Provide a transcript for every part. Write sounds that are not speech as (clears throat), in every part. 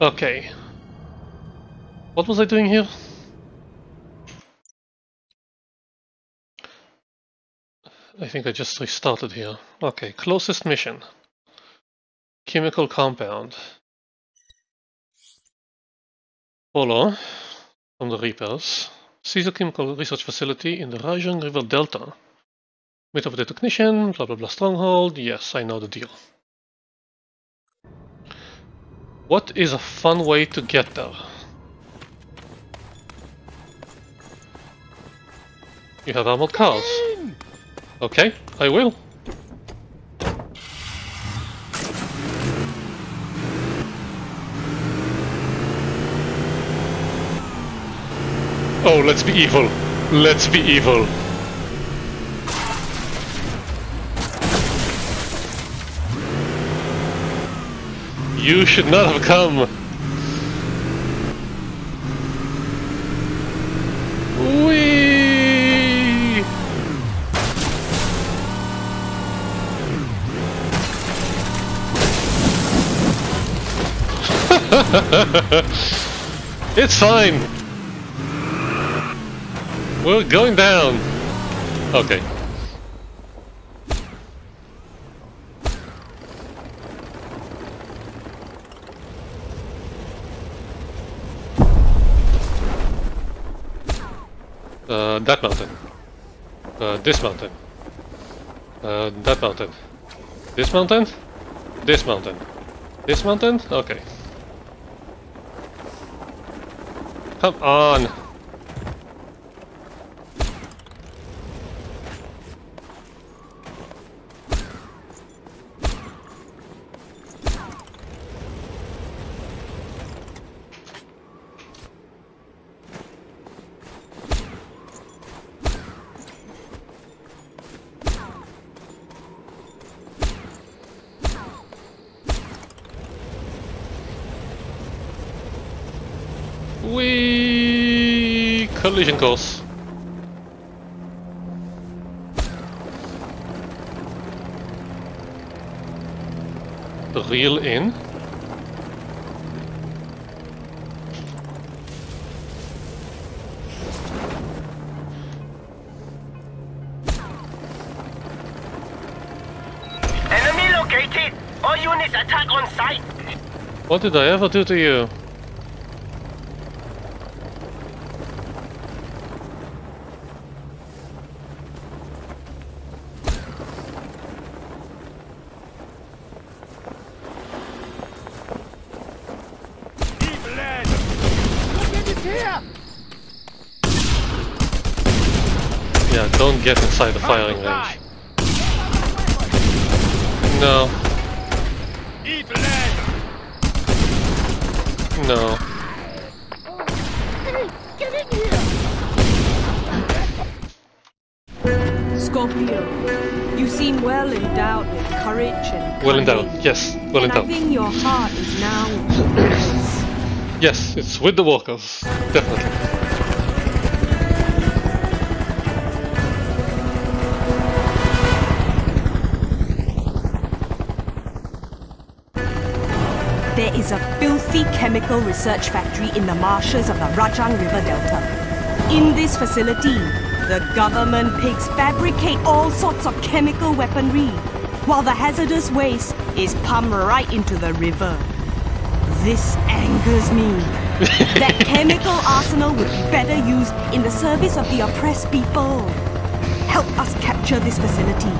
Okay. What was I doing here? I think I just restarted here. Okay, closest mission. Chemical compound. Bolo from the Reapers. Caesar Chemical Research Facility in the Rajang River Delta. Meet up with the technician, blah blah blah stronghold. Yes, I know the deal. What is a fun way to get there? You have armored cars. Okay, I will. Oh, let's be evil. Let's be evil. You should not have come. (laughs) It's fine. We're going down. Okay. Uh, that mountain. Uh, this mountain. Uh, that mountain. This mountain? This mountain. This mountain? Okay. Come on! Collision course. Reel in. Enemy located! All units attack on site! What did I ever do to you? Yeah, inside the firing range. No. No. Scorpio, you seem well endowed with courage and Well endowed. Yes, well and I endowed. think your heart is now with the workers. Yes, it's with the walkers, Definitely. There is a filthy chemical research factory in the marshes of the Rajang River Delta. In this facility, the government pigs fabricate all sorts of chemical weaponry, while the hazardous waste is pumped right into the river. This angers me. (laughs) that chemical arsenal would be better used in the service of the oppressed people. Help us capture this facility,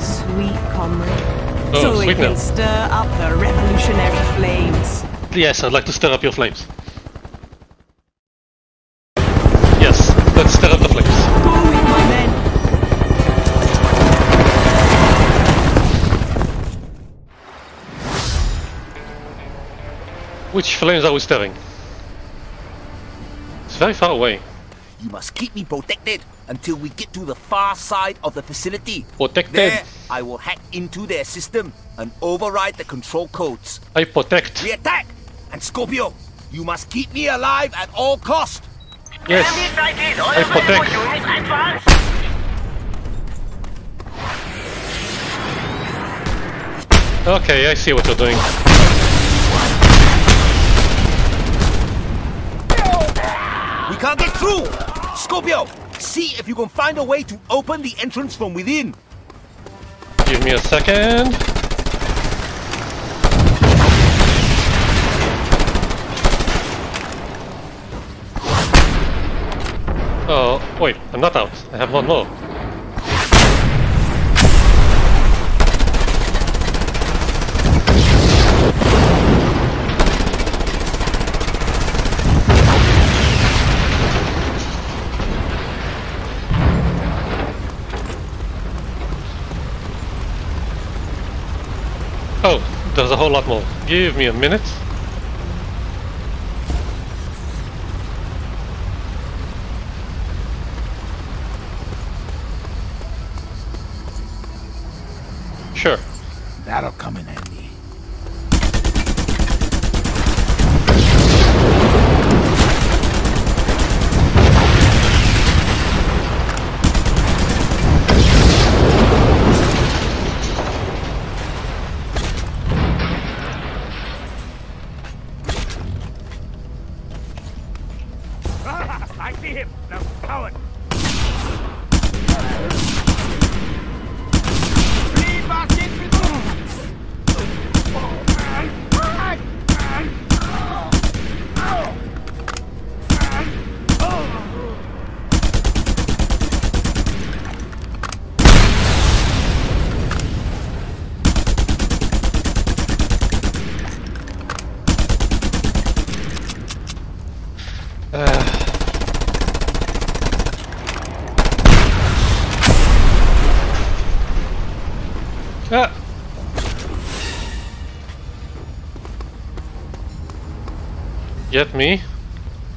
sweet comrade. Oh, so it sweet can now. stir up the revolutionary flames. Yes, I'd like to stir up your flames. Yes, let's stir up the flames. Go with my men. Which flames are we stirring? It's very far away. You must keep me protected until we get to the far side of the facility. Protected. There, I will hack into their system and override the control codes. I protect. We attack! And Scorpio, you must keep me alive at all cost. Yes. I protect. Okay, I see what you're doing. We can't get through! Scorpio, see if you can find a way to open the entrance from within. Give me a second. Oh, wait, I'm not out. I have one more. Oh, there's a whole lot more. Give me a minute. Sure. That'll come in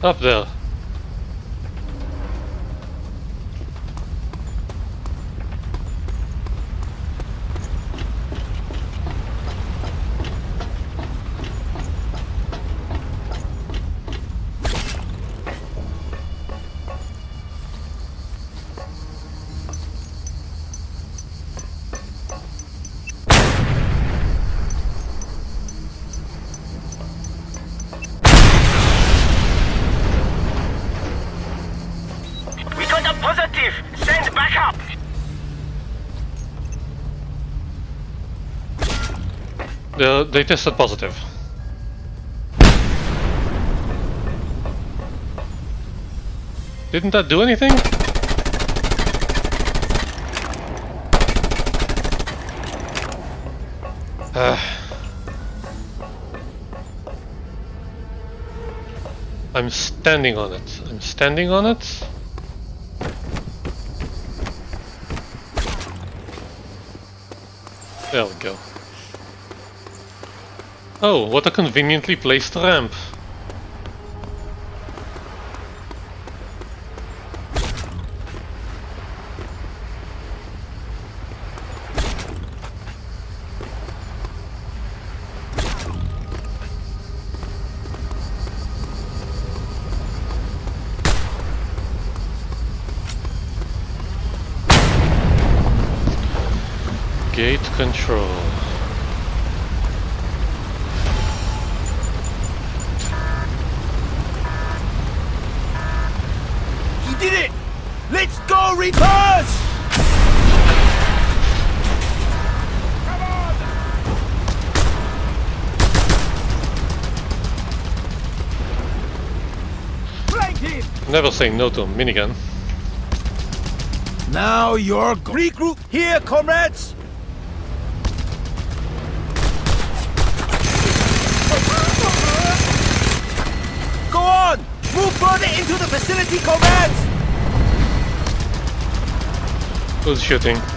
up there. They, tested positive. Didn't that do anything? Ah. I'm standing on it. I'm standing on it. There we go. Oh, what a conveniently placed ramp. Gate control. Never say no to a minigun. Now you're regroup here, comrades. Go on, move further into the facility, comrades. Who's shooting?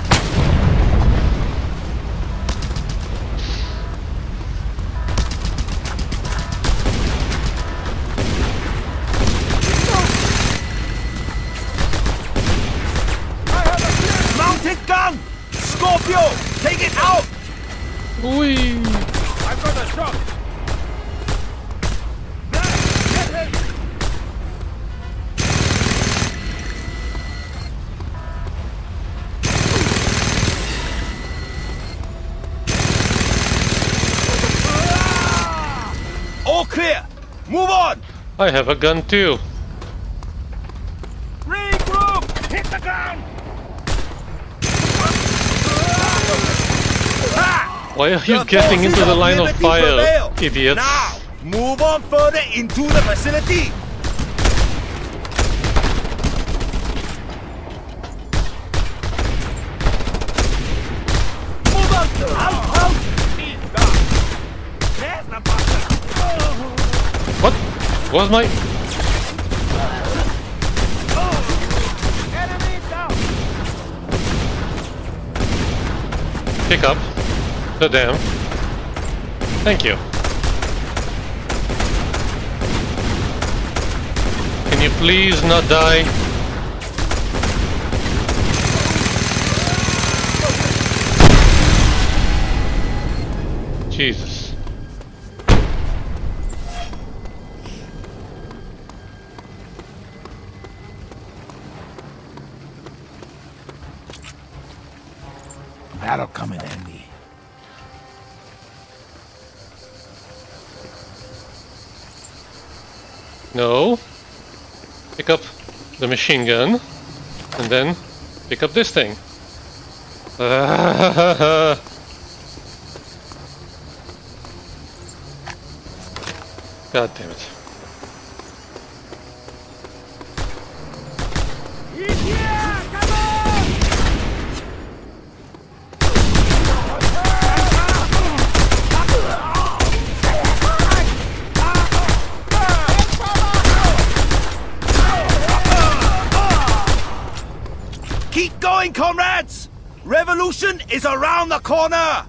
I have a gun too. Regroup! Hit the ground! Why are you getting into the line of fire, idiots? Now, move on further into the facility! Was my... Pick up the dam. Thank you. Can you please not die? Jesus. Machine gun. And then pick up this thing. (laughs) God damn it. Is around the corner!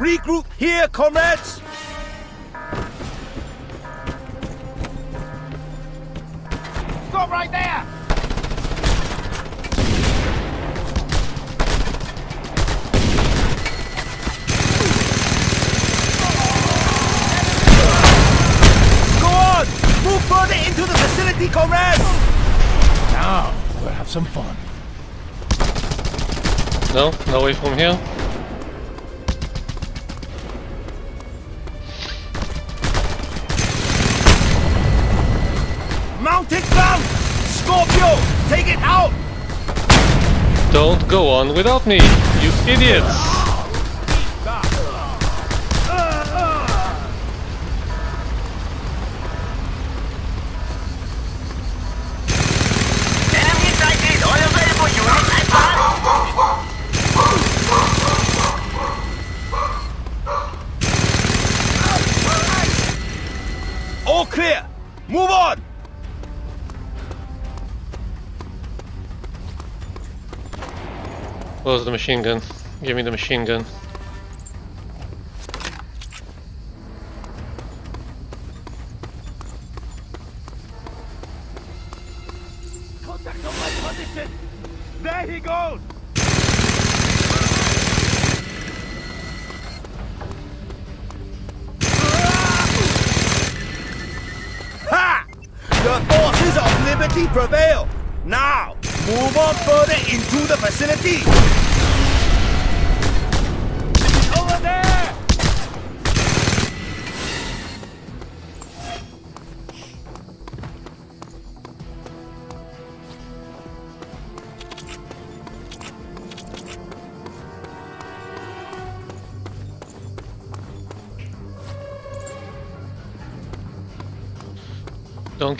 Regroup here, comrades! Stop right there! Go on! Move further into the facility, comrades! Now, we'll have some fun. No, no way from here. Go on without me, you idiots! Where's the machine gun? Give me the machine gun.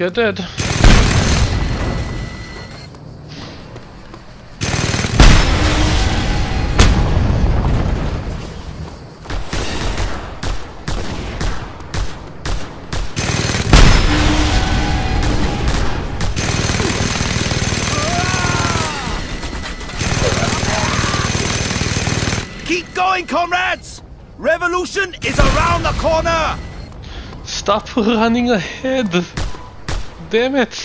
get dead. Keep going, comrades! Revolution is around the corner! Stop running ahead! Damn it!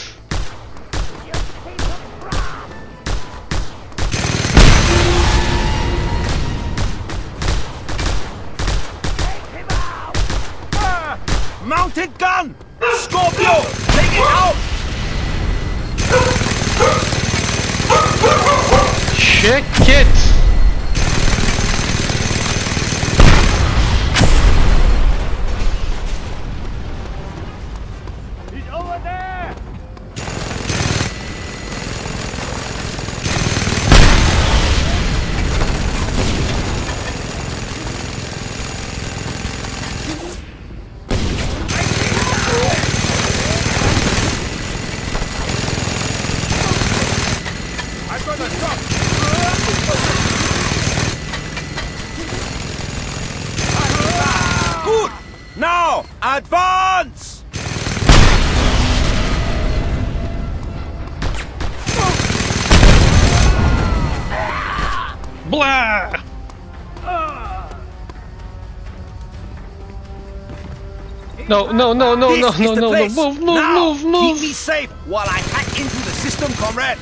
No, no, no, no, This no, no, no, no, move, move, now, move, move! Keep me safe while I hack into the system, comrade.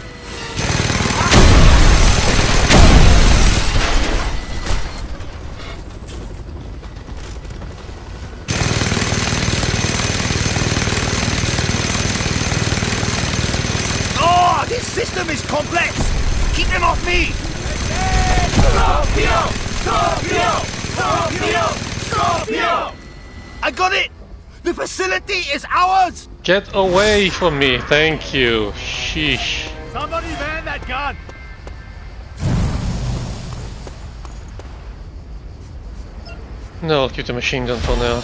Oh, this system is complex. Keep them off me. Scorpio! Scorpio! Scorpio! Scorpio! I got it! The facility is ours! Get away from me, thank you. Sheesh. Somebody man that gun! No, I'll keep the machine gun for now.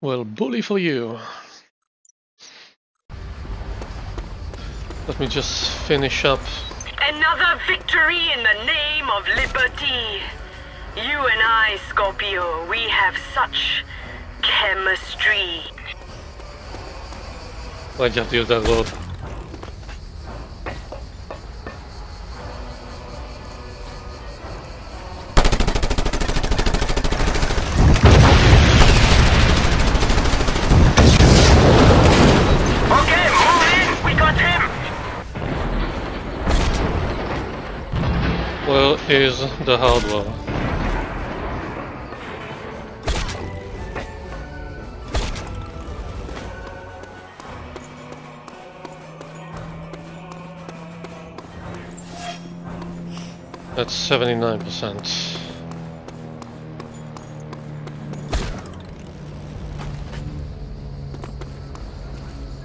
Well, bully for you. Let me just finish up. Another victory in the name of liberty. You and I, Scorpio, we have such chemistry. Why'd you have to use that word? Is the hardware? That's 79%.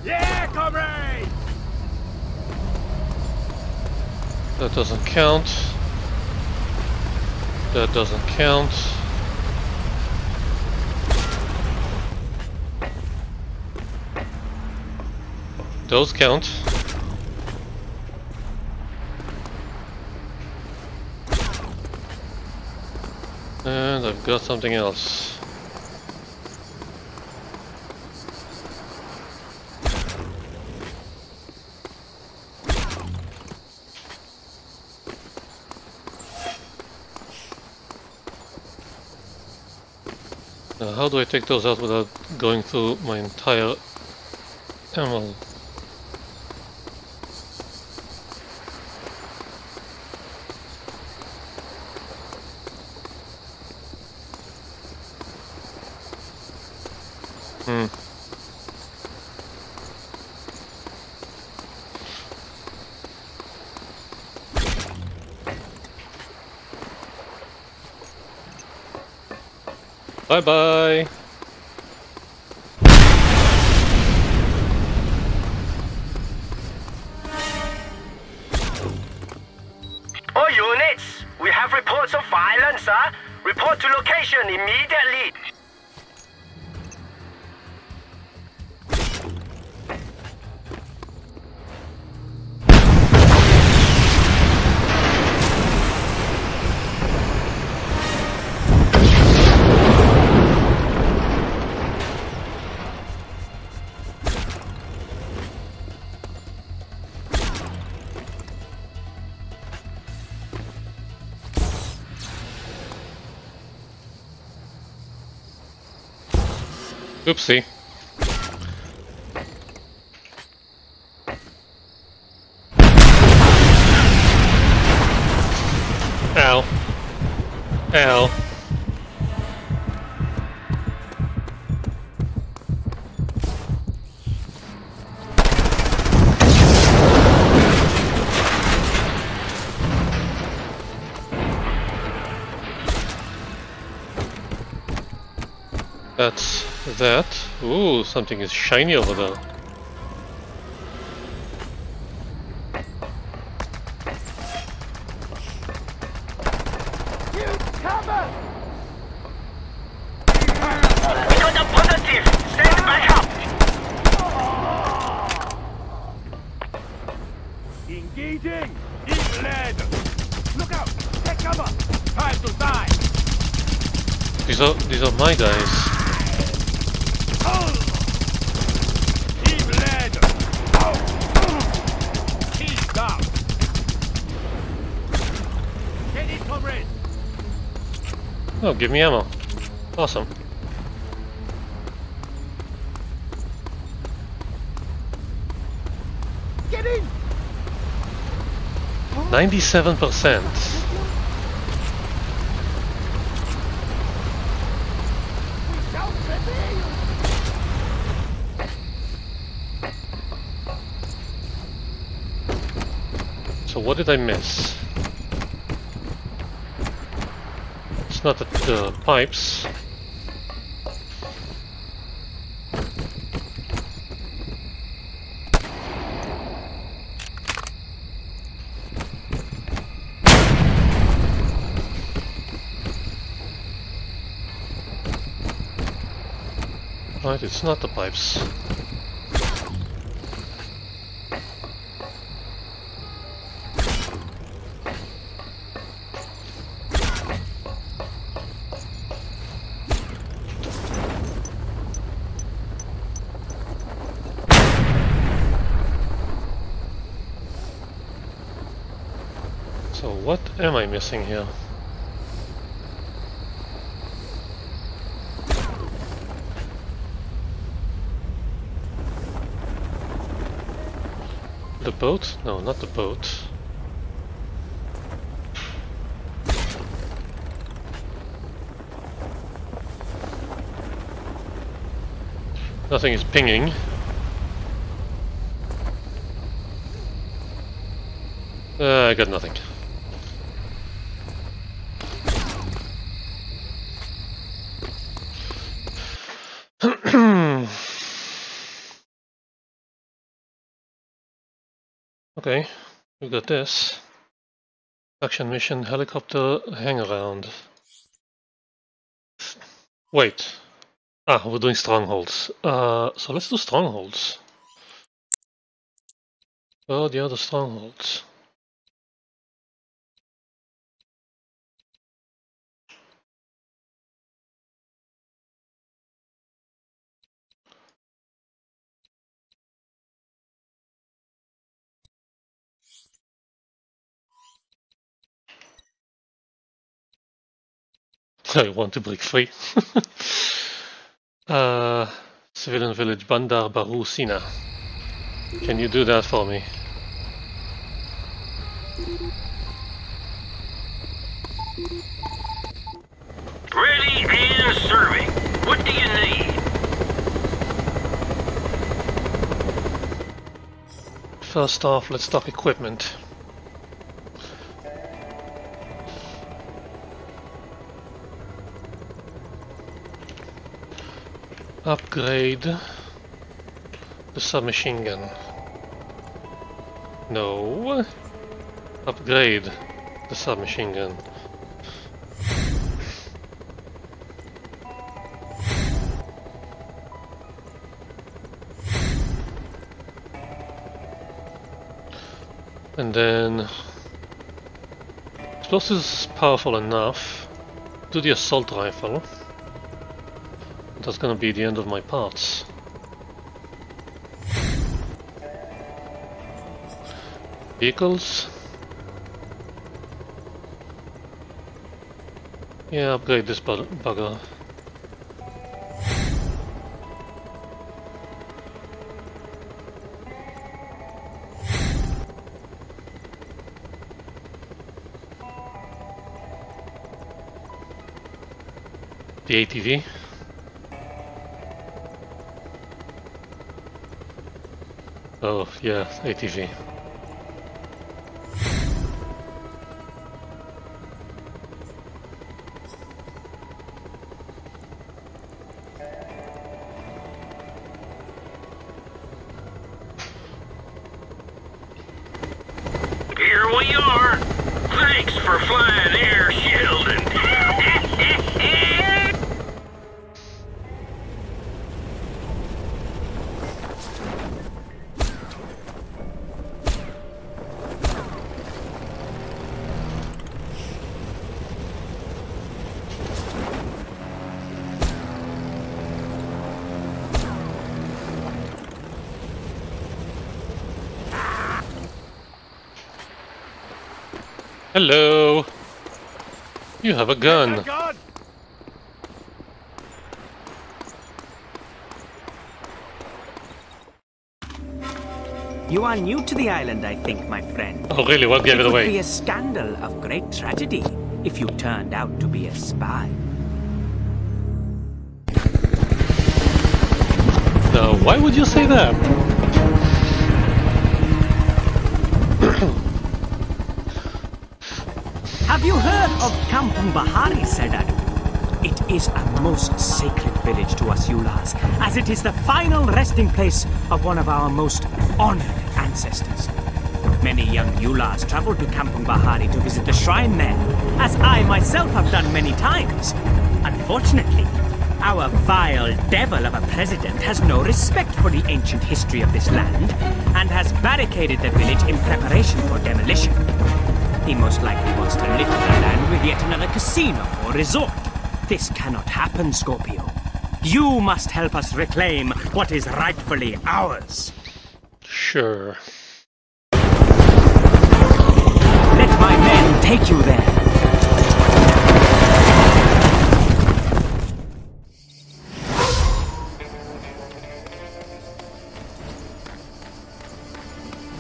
Yeah, comrade! That doesn't count. That doesn't count. Those count. And I've got something else. How do I take those out without going through my entire ammo? Hmm. Bye bye. Oopsie. Something is shiny over there. We got a positive! Send backup! Engaging! Eat! Look out! Take cover! Time to die! These are these are my guys. Oh, give me ammo. Awesome. Get in! Ninety-seven percent. So what did I miss? It's not the, pipes. Right, it's not the pipes. Missing here? The boat? No, not the boat. Nothing is pinging. Uh, I got nothing. okay, this. Action mission, helicopter, hang around. Wait. Ah, we're doing strongholds. Uh, so let's do strongholds. Oh, the other strongholds. I want to break free. (laughs) uh, civilian village Bandar Baru Sina. Can you do that for me? Ready and serving. What do you need? First off, let's talk equipment. Upgrade the submachine gun. No. Upgrade the submachine gun. And then explosives is powerful enough. Do the assault rifle. That's gonna be the end of my parts. Vehicles. Yeah, upgrade this bugger. The ATV. Oh, yeah, ATV. Hello! You have a gun. God! You are new to the island, I think, my friend. Oh really, what gave it would be a scandal of great tragedy if you turned out to be a spy. Now, why would you say that? Of Kampung Bahari, Serdadu? It is a most sacred village to us Ulars, as it is the final resting place of one of our most honored ancestors. Many young Ulars travel to Kampung Bahari to visit the shrine there, as I myself have done many times. Unfortunately, our vile devil of a president has no respect for the ancient history of this land and has barricaded the village in preparation for demolition. He most likely wants to litter the land with yet another casino or resort. This cannot happen, Scorpio. You must help us reclaim what is rightfully ours. Sure. Let my men take you there.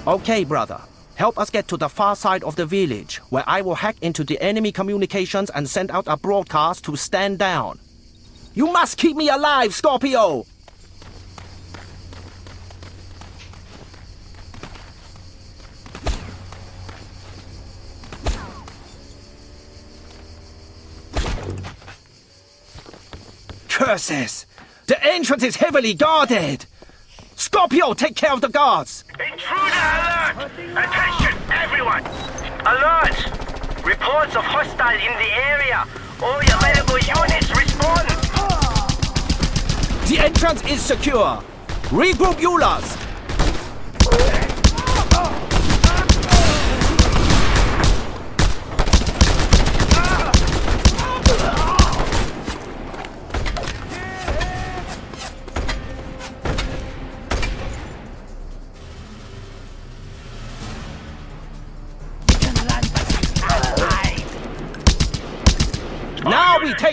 Okay, brother. Help us get to the far side of the village, where I will hack into the enemy communications and send out a broadcast to stand down. You must keep me alive, Scorpio! Curses! The entrance is heavily guarded! Scorpio, take care of the guards! Intruder! Attention, everyone! Alert! Reports of hostile in the area. All available units respond. The entrance is secure. Regroup Ulars.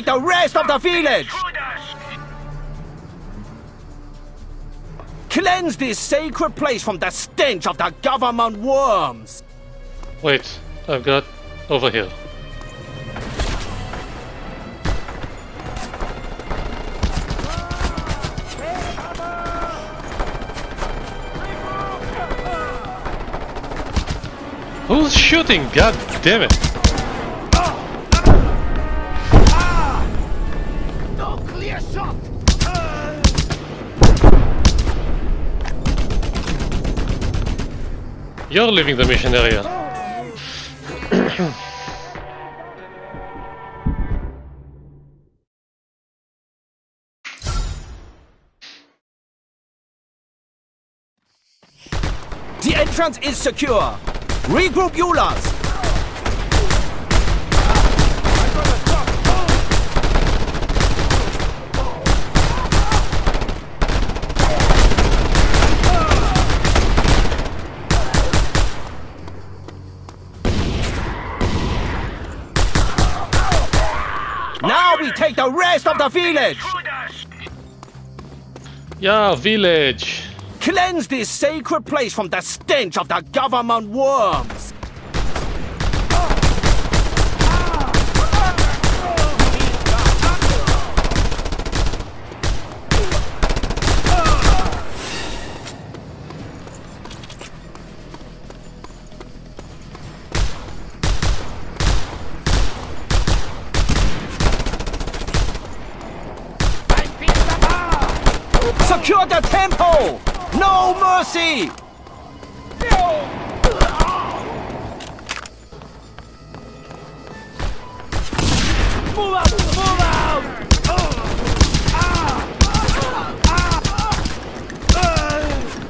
The rest of the village. Cleanse this sacred place from the stench of the government worms. Wait, I've got over here. Who's shooting? God damn it! You're leaving the mission area. The entrance is secure. Regroup Ulars. Now we take the rest of the village. Yeah, village. Cleanse this sacred place from the stench of the government worms.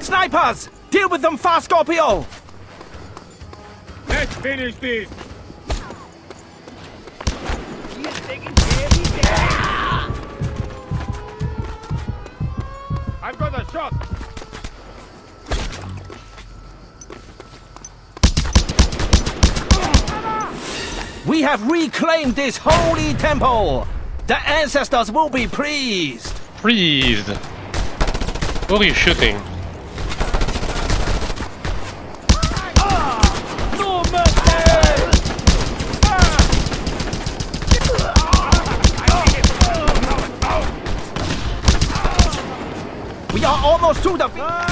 Snipers! Deal with them fast, Scorpio! Let's finish this! I've got a shot! We have reclaimed this holy temple! The ancestors will be pleased! Pleased! What are you shooting? We are almost to the...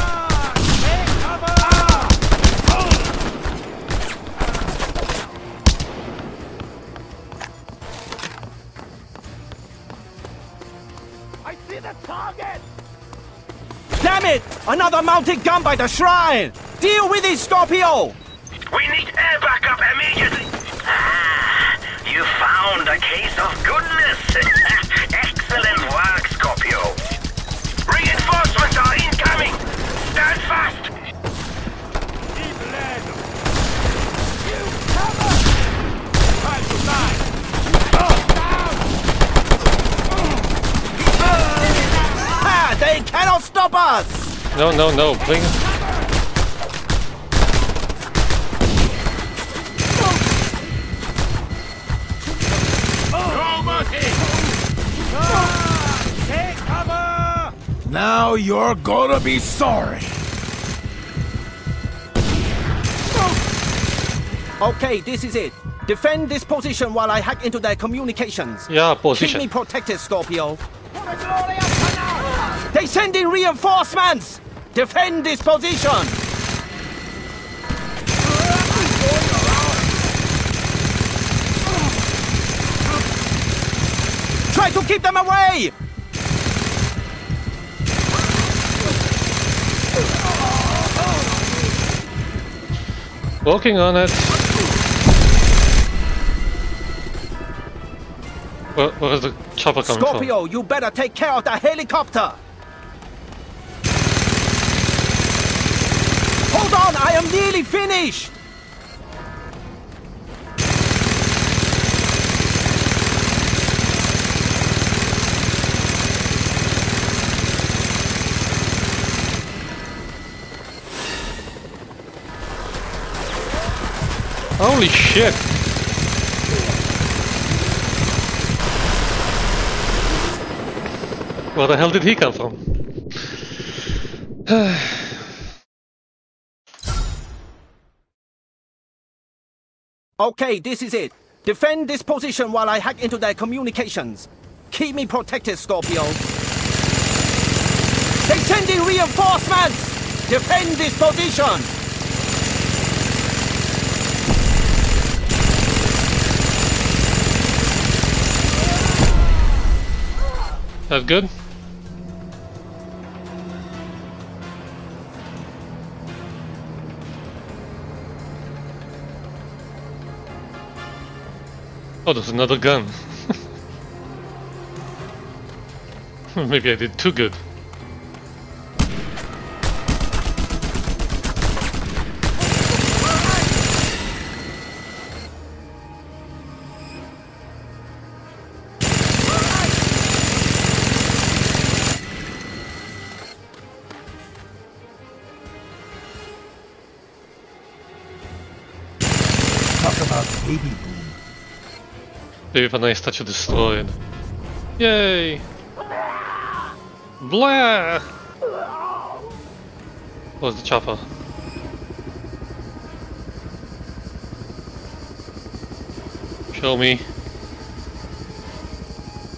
Another mounted gun by the shrine! Deal with it, Scorpio! We need air backup immediately! Ah, you found a case of goodness! (laughs) Excellent work, Scorpio! Reinforcements are incoming! Stand fast! Keep lead! You cover! Time to die! Ha! They cannot stop us! No, no, no, bring No mercy! Take cover! Now you're gonna be sorry. Okay, this is it. Defend this position while I hack into their communications. Yeah, position. Keep me protected, Scorpio. They send in reinforcements! Defend this position! Try to keep them away! Working on it. Where, where is the chopper coming Scorpio, you better take care of the helicopter! On, I am nearly finished! Holy shit! Where the hell did he come from? (sighs) (sighs) (sighs) Okay, this is it. Defend this position while I hack into their communications. Keep me protected, Scorpio. They send in reinforcements! Defend this position! That good? Oh, there's another gun. (laughs) Maybe I did too good. Baby Panay statue destroyed. Yay! Blah! Where's the chopper? Show me.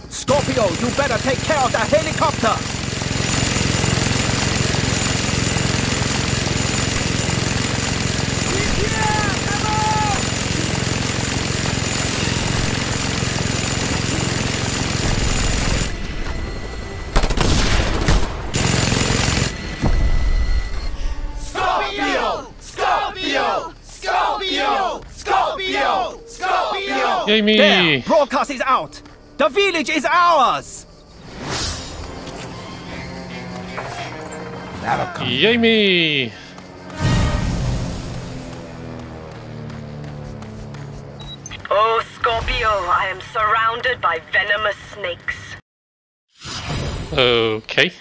Scorpio, you better take care of the helicopter! Jamie! There, broadcast is out. The village is ours. That'll come. Jamie! Oh, Scorpio, I am surrounded by venomous snakes. Okay.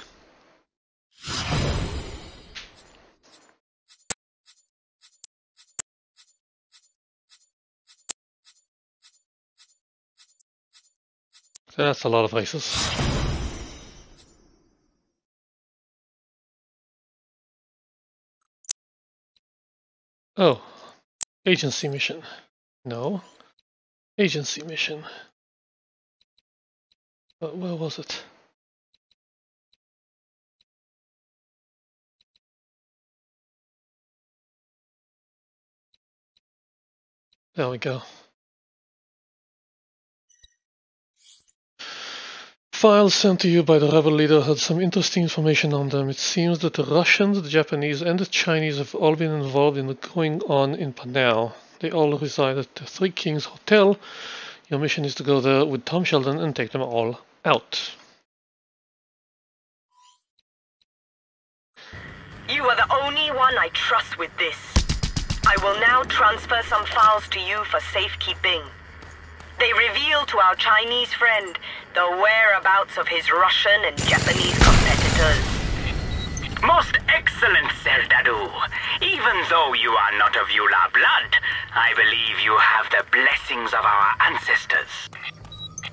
That's a lot of races. Oh, agency mission. No, agency mission. But where was it? There we go. Files sent to you by the rebel leader had some interesting information on them. It seems that the Russians, the Japanese, and the Chinese have all been involved in the going on in Panau. They all reside at the Three Kings Hotel. Your mission is to go there with Tom Sheldon and take them all out. You are the only one I trust with this. I will now transfer some files to you for safekeeping. They reveal to our Chinese friend the whereabouts of his Russian and Japanese competitors. Most excellent, Serdadu. Even though you are not of Ular blood, I believe you have the blessings of our ancestors.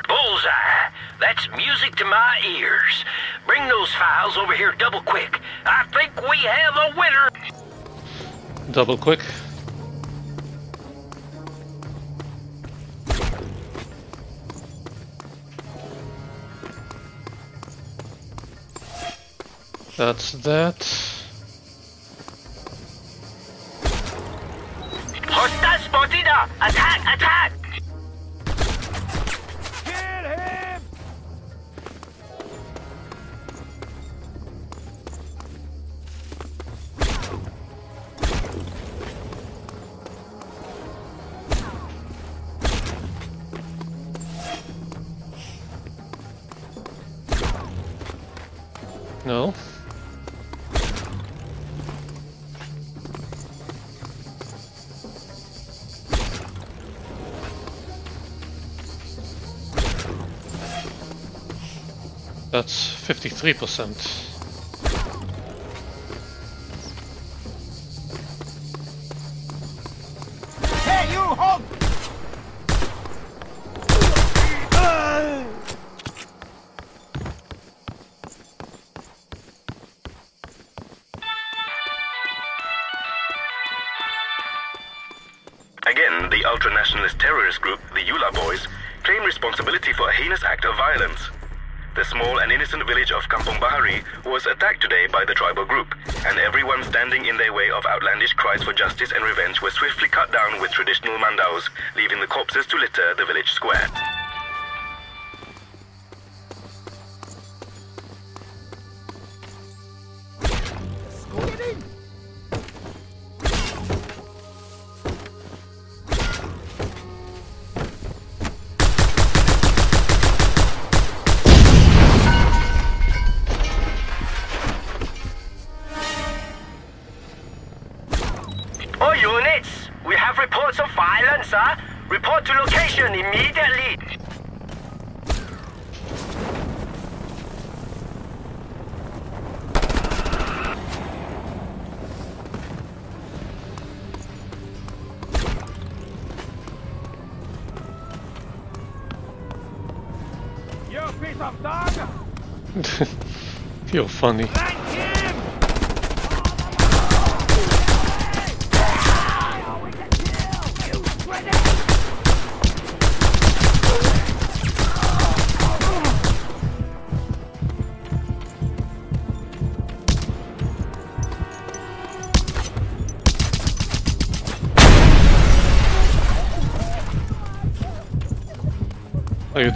Bullseye. That's music to my ears. Bring those files over here double quick. I think we have a winner. Double quick. That's that. Hostile spotted! Uh, attack! Attack! That's 53%.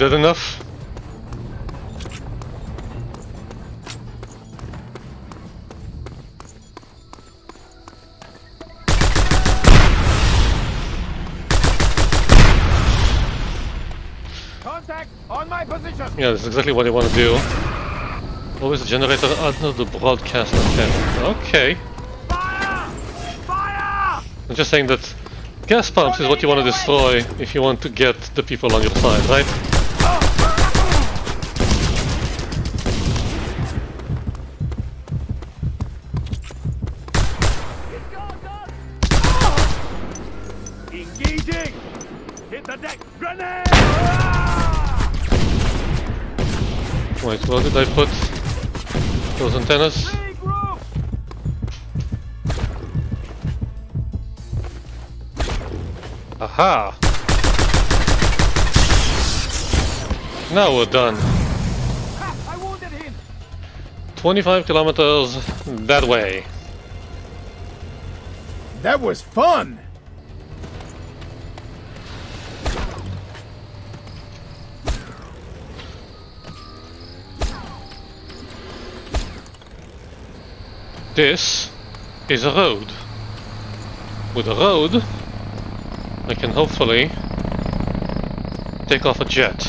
Are you dead enough? my position! Yeah, that's exactly what I want to do. Always a generator under the broadcast antenna. Okay. Fire! Fire! I'm just saying that gas pumps is what you want to destroy if you want to get the people on your side, right? Did I put those antennas? Aha! Now we're done. Ha! I wounded him! 25 kilometers that way. That was fun! This is a road. With a road, I can hopefully take off a jet.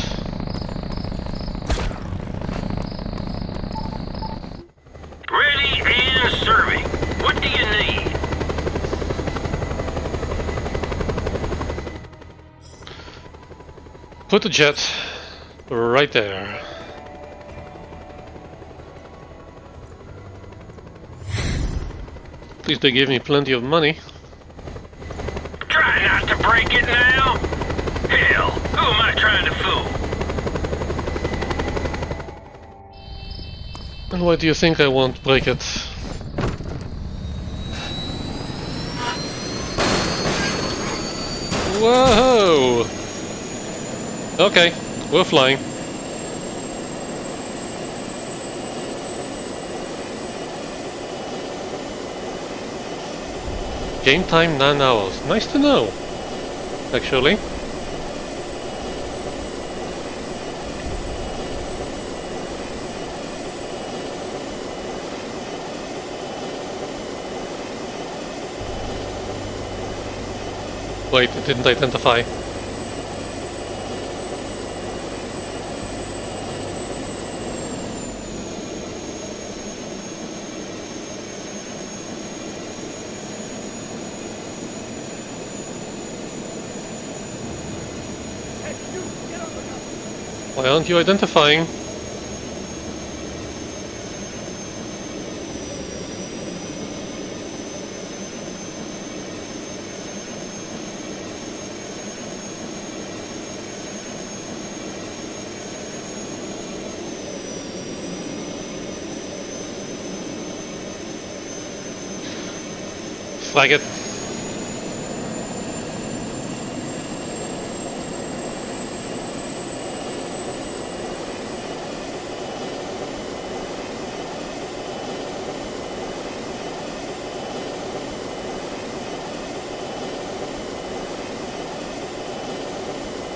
Ready and serving. What do you need? Put the jet right there. Please they gave me plenty of money. Try not to break it now. Hell, who am I trying to fool? And why do you think I won't break it? Whoa! Okay, we're flying. Game time 9 hours. Nice to know, actually. Wait, it didn't identify. Aren't you identifying? Flag it.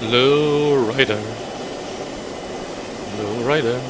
Low rider. Low rider.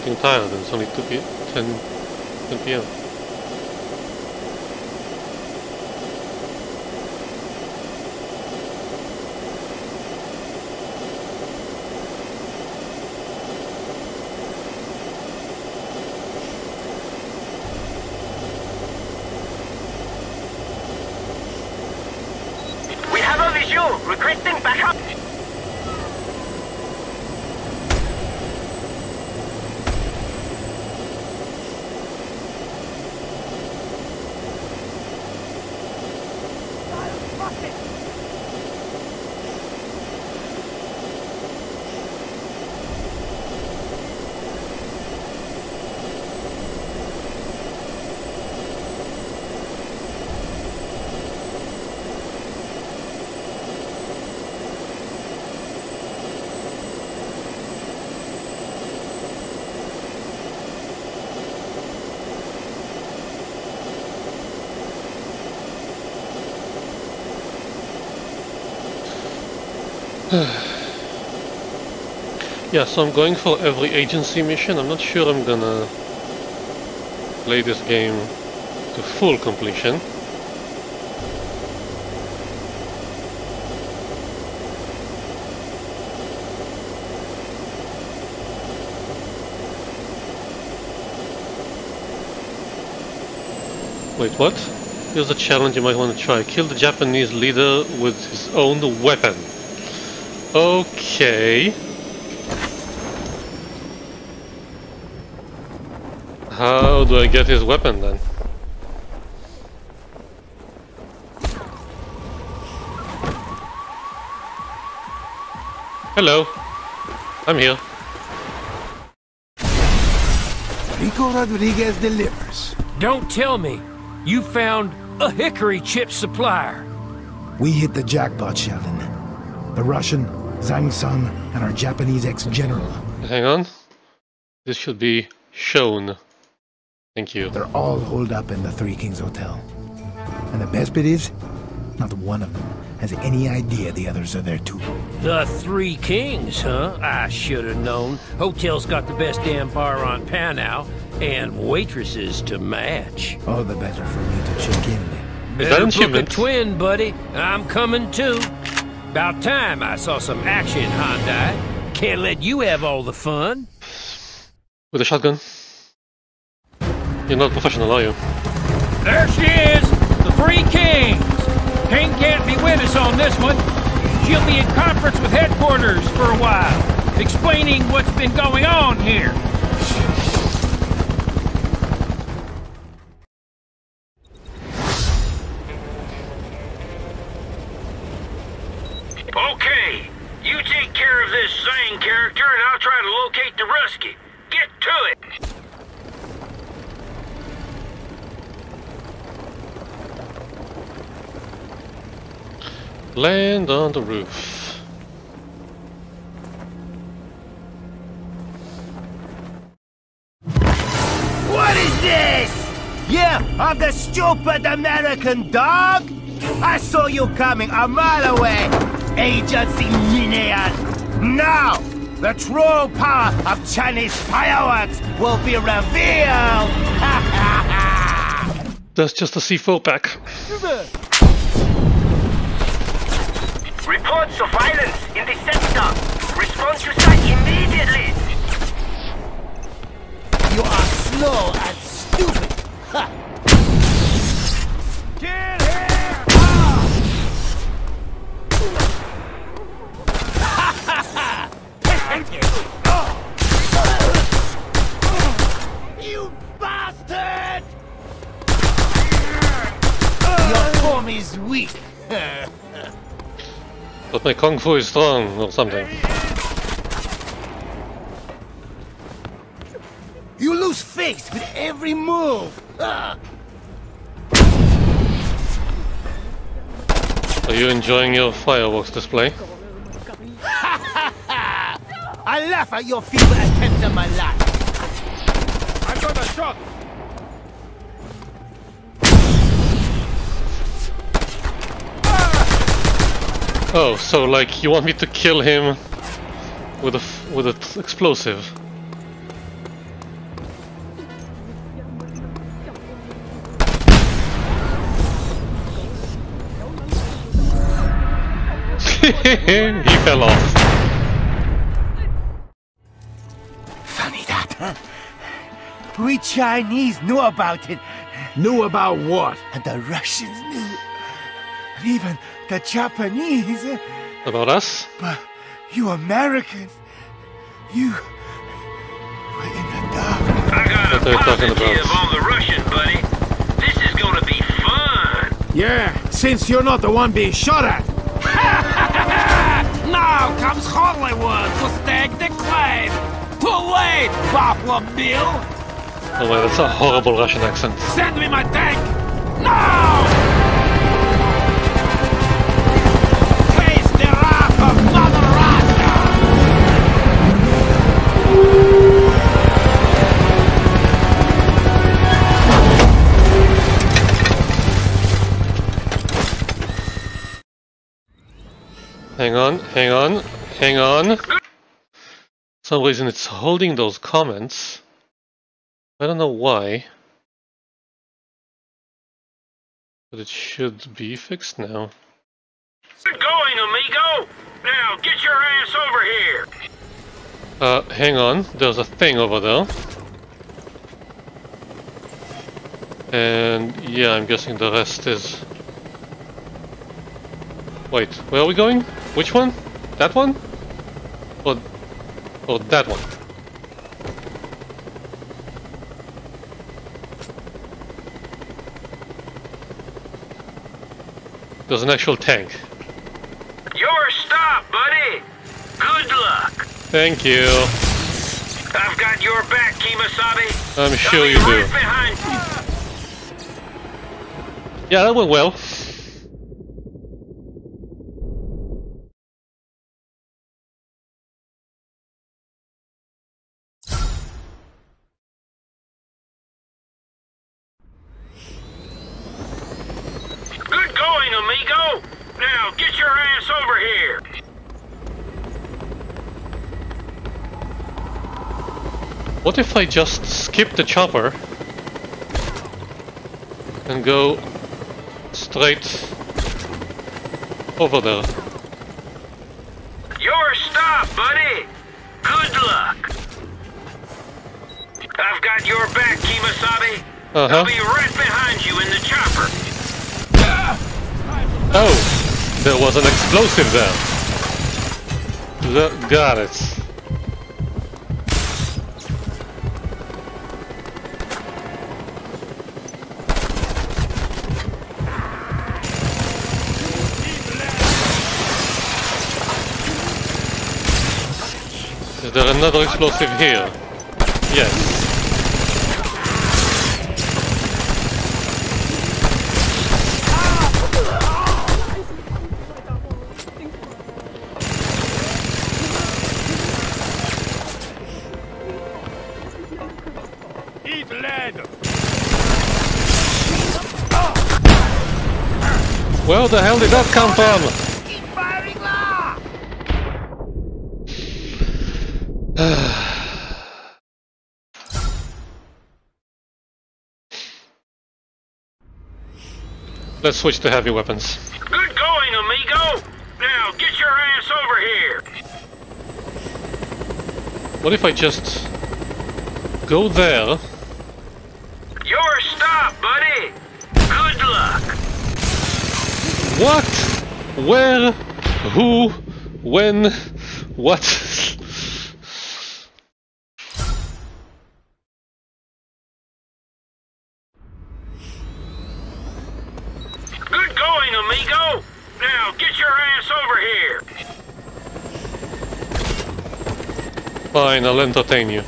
Getting tired and it's only 2 p 10, 10 p.m. We have a visual. Requesting backup. (sighs) Yeah, so I'm going for every agency mission. I'm not sure I'm gonna play this game to full completion. Wait, what? Here's a challenge you might want to try. Kill the Japanese leader with his own weapon. Okay. How do I get his weapon then? Hello. I'm here. Rico Rodriguez delivers. Don't tell me. You found a hickory chip supplier. We hit the jackpot, Sheldon. The Russian, Zhang Sun, and our Japanese ex-general. Hang on. This should be shown. Thank you. They're all holed up in the Three Kings Hotel. And the best bit is, not one of them has any idea the others are there too. The Three Kings, huh? I should have known. Hotel's got the best damn bar on Panau, and waitresses to match. All the better for me to check in then. Is that Better an book a twin, buddy. I'm coming too. About time I saw some action, Hyundai. Can't let you have all the fun. With a shotgun. You're not professional, are you? There she is, the Three Kings. Kane can't be with us on this one. She'll be in conference with headquarters for a while, explaining what's been going on here. Okay, you take care of this Zhang character and I'll try to locate the Rusky. Get to it! Land on the roof. What is this? Yeah, I'm the stupid American dog. I saw you coming a mile away, Agency Minion. Now, the true power of Chinese fireworks will be revealed. (laughs) That's just a C4 pack. Reports of violence in the sector. Respond to site immediately. you are slow and stupid. Ha. Get here! (laughs) you bastard! Your form is weak. (laughs) But my kung fu is strong or something. You lose face with every move. Ah. Are you enjoying your fireworks display? (laughs) I laugh at your feeble attempts at my life. I got a shot. Oh, so like you want me to kill him with a with an explosive? (laughs) he fell off. Funny that. Huh? We Chinese knew about it. Knew about what? And the Russians knew. And even the Japanese. About us? But you Americans, you were in the dark. I got What a they're talking positive about. on the Russian, buddy. This is gonna be fun. Yeah, since you're not the one being shot at. (laughs) Now comes Hollywood to stake the claim. Too late, Buffalo Bill. Oh my, that's a horrible Russian accent. Send me my tank. Now! Hang on, hang on, hang on. some reason it's holding those comments. I don't know why. But it should be fixed now. Going, amigo. Now get your ass over here. Uh, hang on, there's a thing over there. And yeah, I'm guessing the rest is... Wait, where are we going? Which one? That one? Or, or that one? There's an actual tank. Your stop, buddy. Good luck. Thank you. I've got your back, Kemosabe. I'm sure you right do. behind. Yeah, that went well. Good going, amigo. Now get your ass over here. What if I just skip the chopper and go straight over there? Your stop, buddy. Good luck. I've got your back, Kemosabe. Uh I'll be right behind you in the chopper. Oh, there was an explosive there. The- got it. Another explosive here? Yes. Where the hell did that come from? Let's switch to heavy weapons. Good going, amigo. Now get your ass over here. What if I just go there? Your stop, buddy. Good luck. What? Where? Who? When? What? Amigo. Now get your ass over here. Fine, I'll entertain you.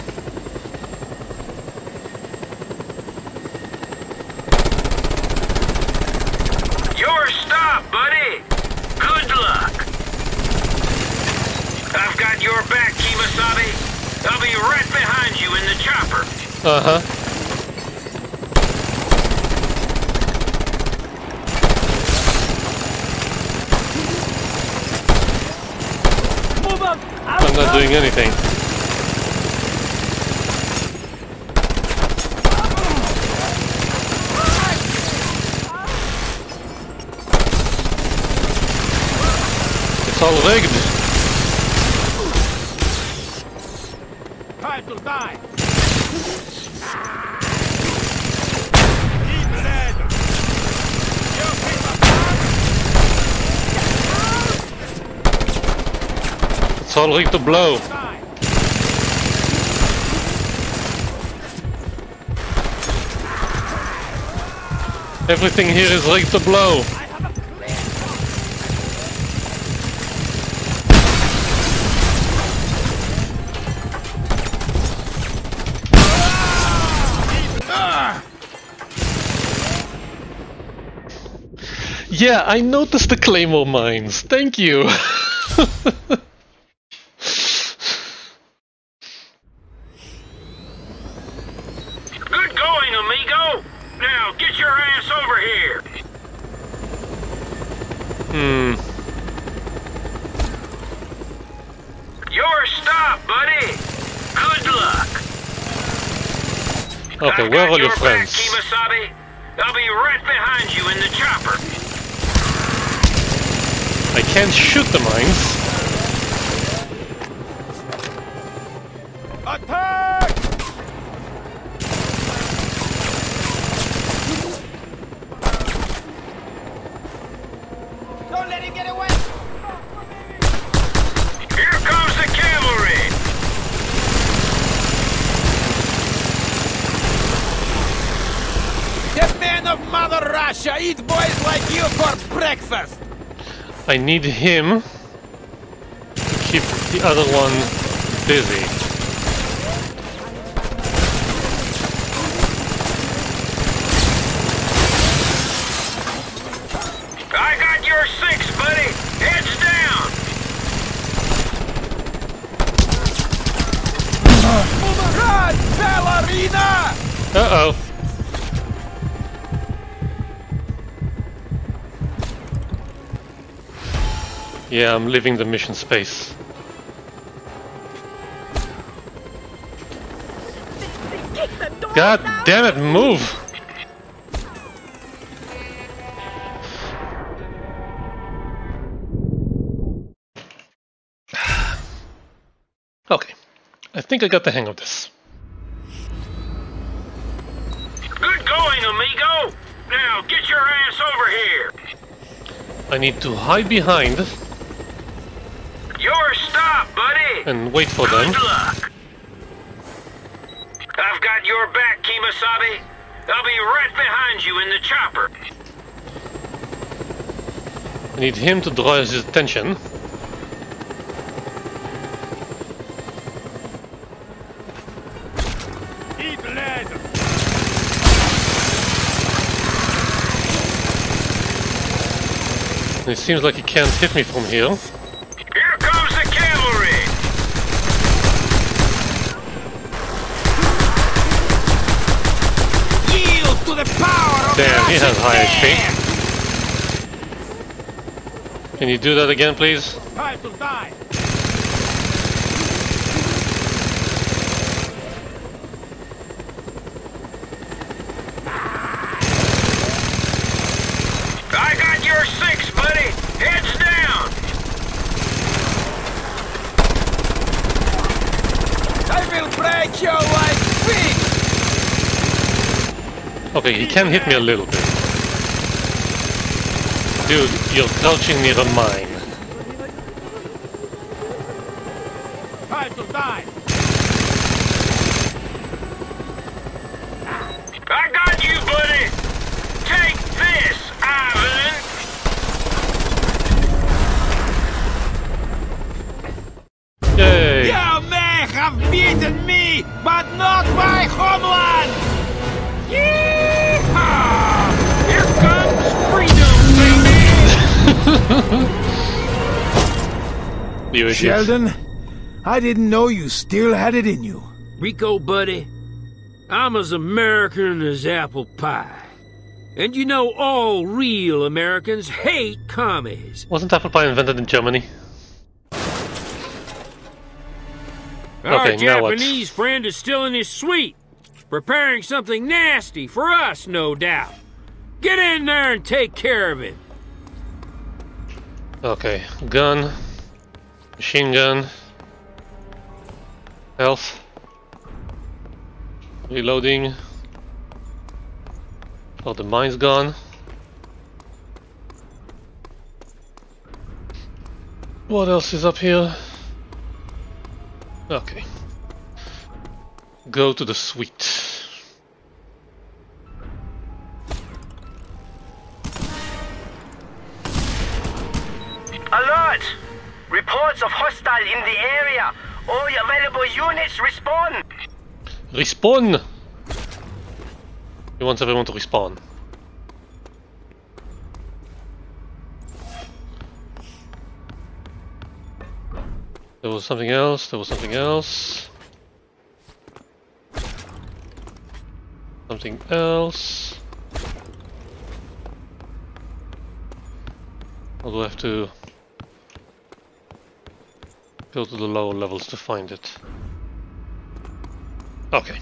Your stop, buddy. Good luck. I've got your back, Kemosabe. I'll be right behind you in the chopper. Uh huh. Move up! I'm not doing anything. It's all rigged. Rigged to blow. Everything here is rigged to blow. Yeah, I noticed the claymore mines. Thank you. (laughs) Good going, amigo! Now, get your ass over here! hmm. Your stop, buddy! Good luck! Okay, I where got are your your back, friends? Kemosabe. I'll be right behind you in the chopper. I can't shoot the mines. Attack! Don't let him get away! Here comes the cavalry! The men of Mother Russia eat boys like you for breakfast! I need him to keep the other one busy. Yeah, I'm leaving the mission space. God damn it, move! (sighs) Okay, I think I got the hang of this. Good going, amigo! Now, get your ass over here! I need to hide behind Your stop, buddy! And wait for them. Good luck! I've got your back, Kemosabe. I'll be right behind you in the chopper. I need him to draw his attention. It seems like he can't hit me from. Here comes the cavalry! Yield to the power of Damn, he has high air! Can you do that again, please? Time to die! I got your six, buddy! Heads down! I will break you like fish! He can hit me a little bit. Dude, you're crouching near a mine. Sheldon, I didn't know you still had it in you. Rico, buddy, I'm as American as apple pie. And you know all real Americans hate commies. Wasn't apple pie invented in Germany? Our Okay, now what? Japanese friend is still in his suite, preparing something nasty for us, no doubt. Get in there and take care of him. Okay, gun. Machine gun. Health. Reloading. Oh, the mine's gone. What else is up here? Okay. Go to the suite. Alert! Reports of hostile in the area. All available units respond. Respawn! He wants everyone to respawn. There was something else, there was something else. Something else. Or do I have to go to the lower levels to find it? Okay.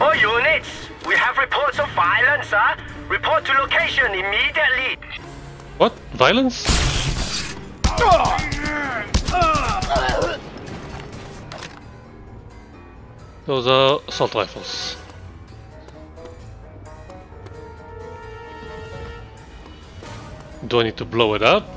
All units, we have reports of violence. Report to location immediately. What? Violence? Uh, uh, uh. Those are assault rifles. Do I need to blow it up?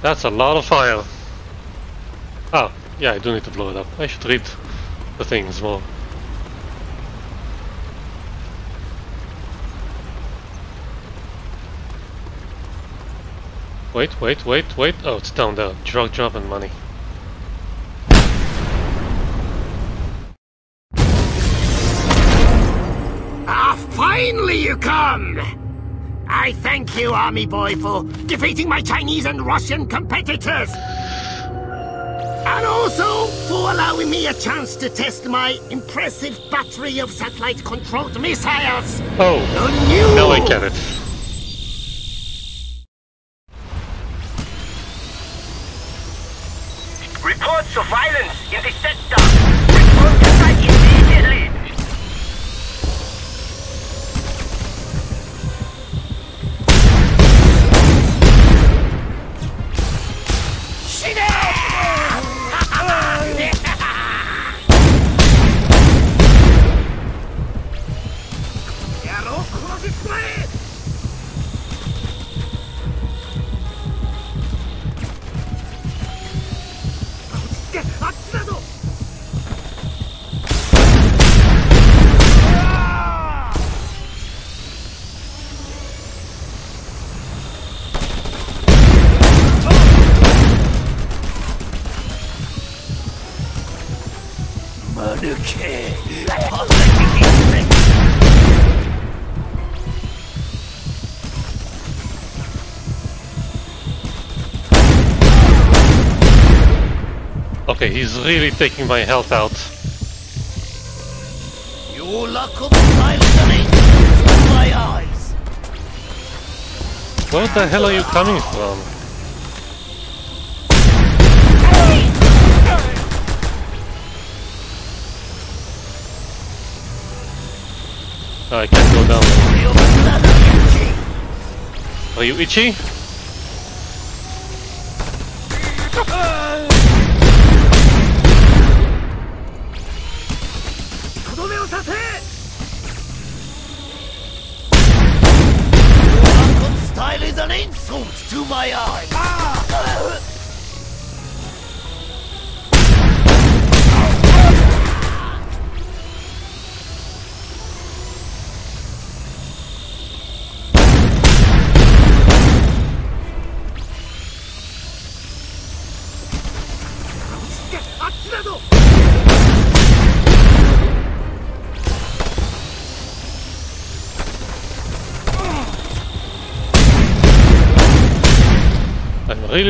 That's a lot of fire. Oh, yeah, I do need to blow it up. I should read the things more. Wait, wait, wait, wait. Oh, it's down there. Drug job and money. Ah, finally you come! I thank you, Army Boy, for defeating my Chinese and Russian competitors! And also for allowing me a chance to test my impressive battery of satellite-controlled missiles! Oh, now I get it. In the sector. He's really taking my health out. Your luck of silence my eyes! Where the hell are you coming from? Oh, I can't go down. Are you itchy?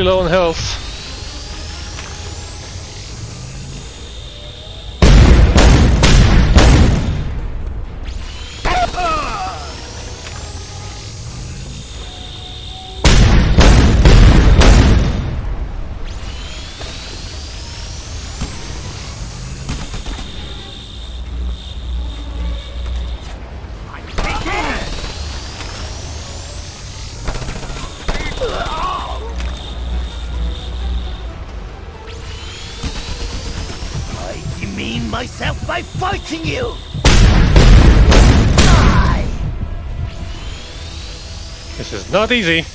Low on health. Fighting you! This is not easy.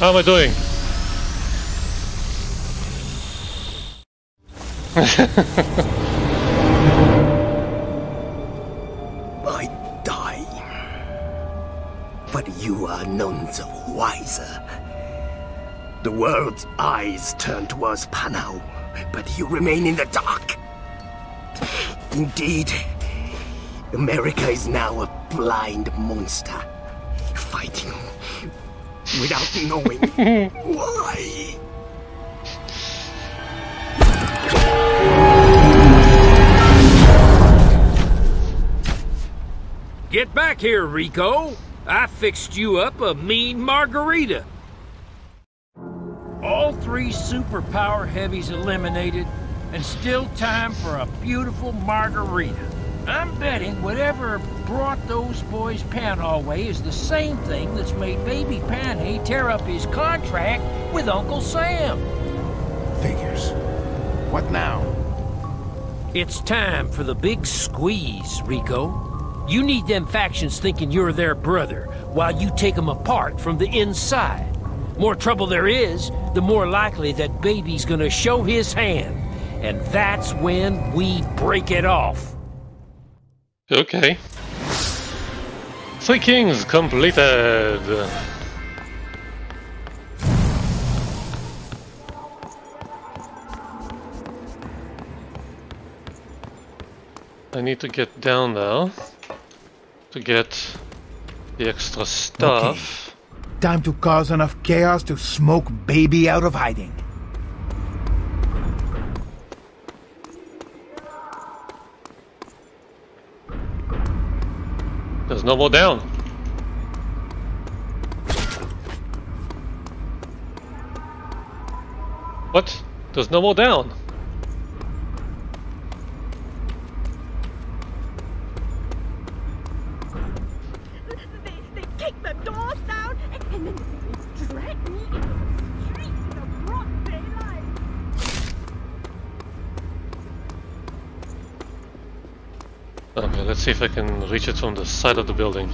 How am I doing? (laughs) I die. But you are none the wiser. The world's eyes turn towards Panau, but you remain in the dark. Indeed, America is now a blind monster, fighting without knowing (laughs) why. Get back here, Rico. I fixed you up a mean margarita. All three superpower heavies eliminated, and still time for a beautiful margarita. I'm betting whatever brought those boys Pan our way is the same thing that's made Baby Panay tear up his contract with Uncle Sam. Figures. What now? It's time for the big squeeze, Rico. You need them factions thinking you're their brother, while you take them apart from the inside. More trouble there is, the more likely that Baby's gonna show his hand. And that's when we break it off. Okay. Three Kings completed! I need to get down now to get the extra stuff. Okay. Time to cause enough chaos to smoke baby out of hiding. There's no more down. What? There's no more down. They, they kick the doors down and then they drag me into the street in the broad daylight. Okay, let's see if I can reach it from the side of the building.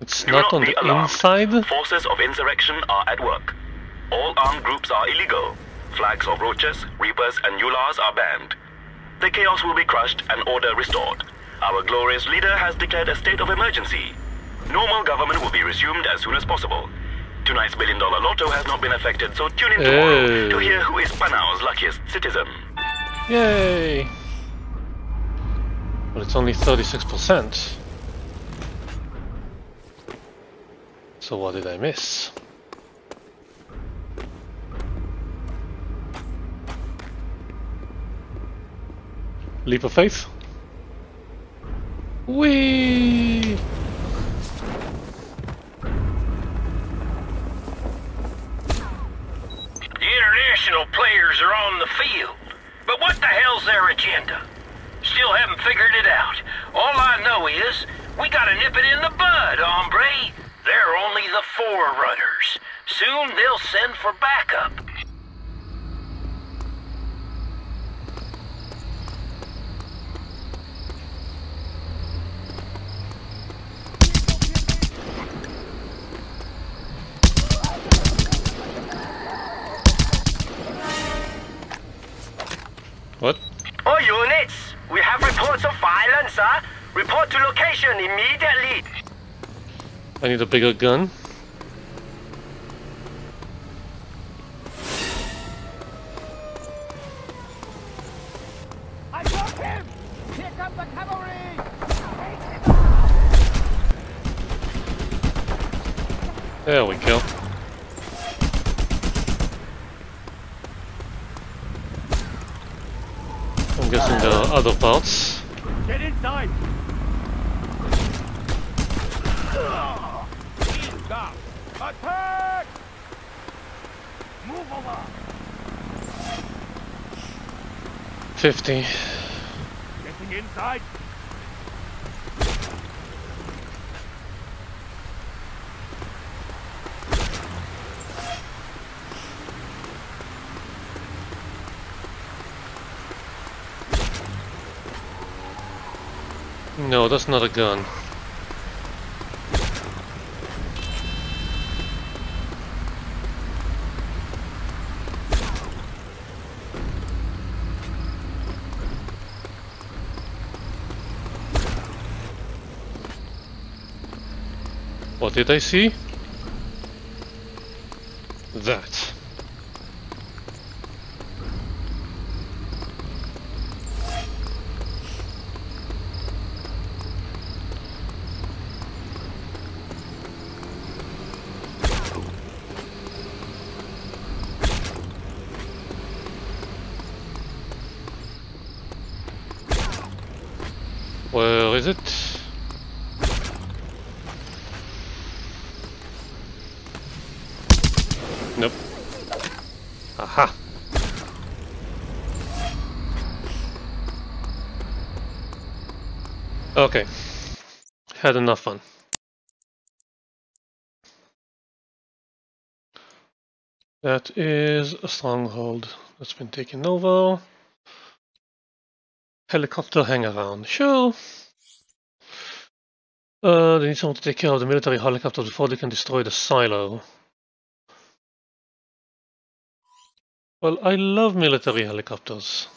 It's Do not on the alarmed. inside? Forces of insurrection are at work. All armed groups are illegal. Flags of roaches, reapers, and Ulars are banned. The chaos will be crushed and order restored. Our glorious leader has declared a state of emergency. Normal government will be resumed as soon as possible. tonight's billion dollar lotto has not been affected, so tune in tomorrow Hey. to hear who is Panau's luckiest citizen. Yay! But it's only 36%. So what did I miss? Leap of faith? Whee! The international players are on the field. But what the hell's their agenda? Still haven't figured it out. All I know is, we gotta nip it in the bud, hombre. They're only the forerunners. Soon they'll send for backup. What? All units, we have reports of violence, sir. Report to location immediately. I need a bigger gun. I got him! Here comes the cavalry! There we go. I'm guessing there are other parts. Get inside! Attack! Move over! 50. Getting inside! No, that's not a gun. What did I see? That. Where is it? Nope. Aha. Okay. Had enough fun. That is a stronghold that's been taken over. Helicopter hang around. Sure. Uh, they need someone to take care of the military helicopter before they can destroy the silo. Well, I love military helicopters.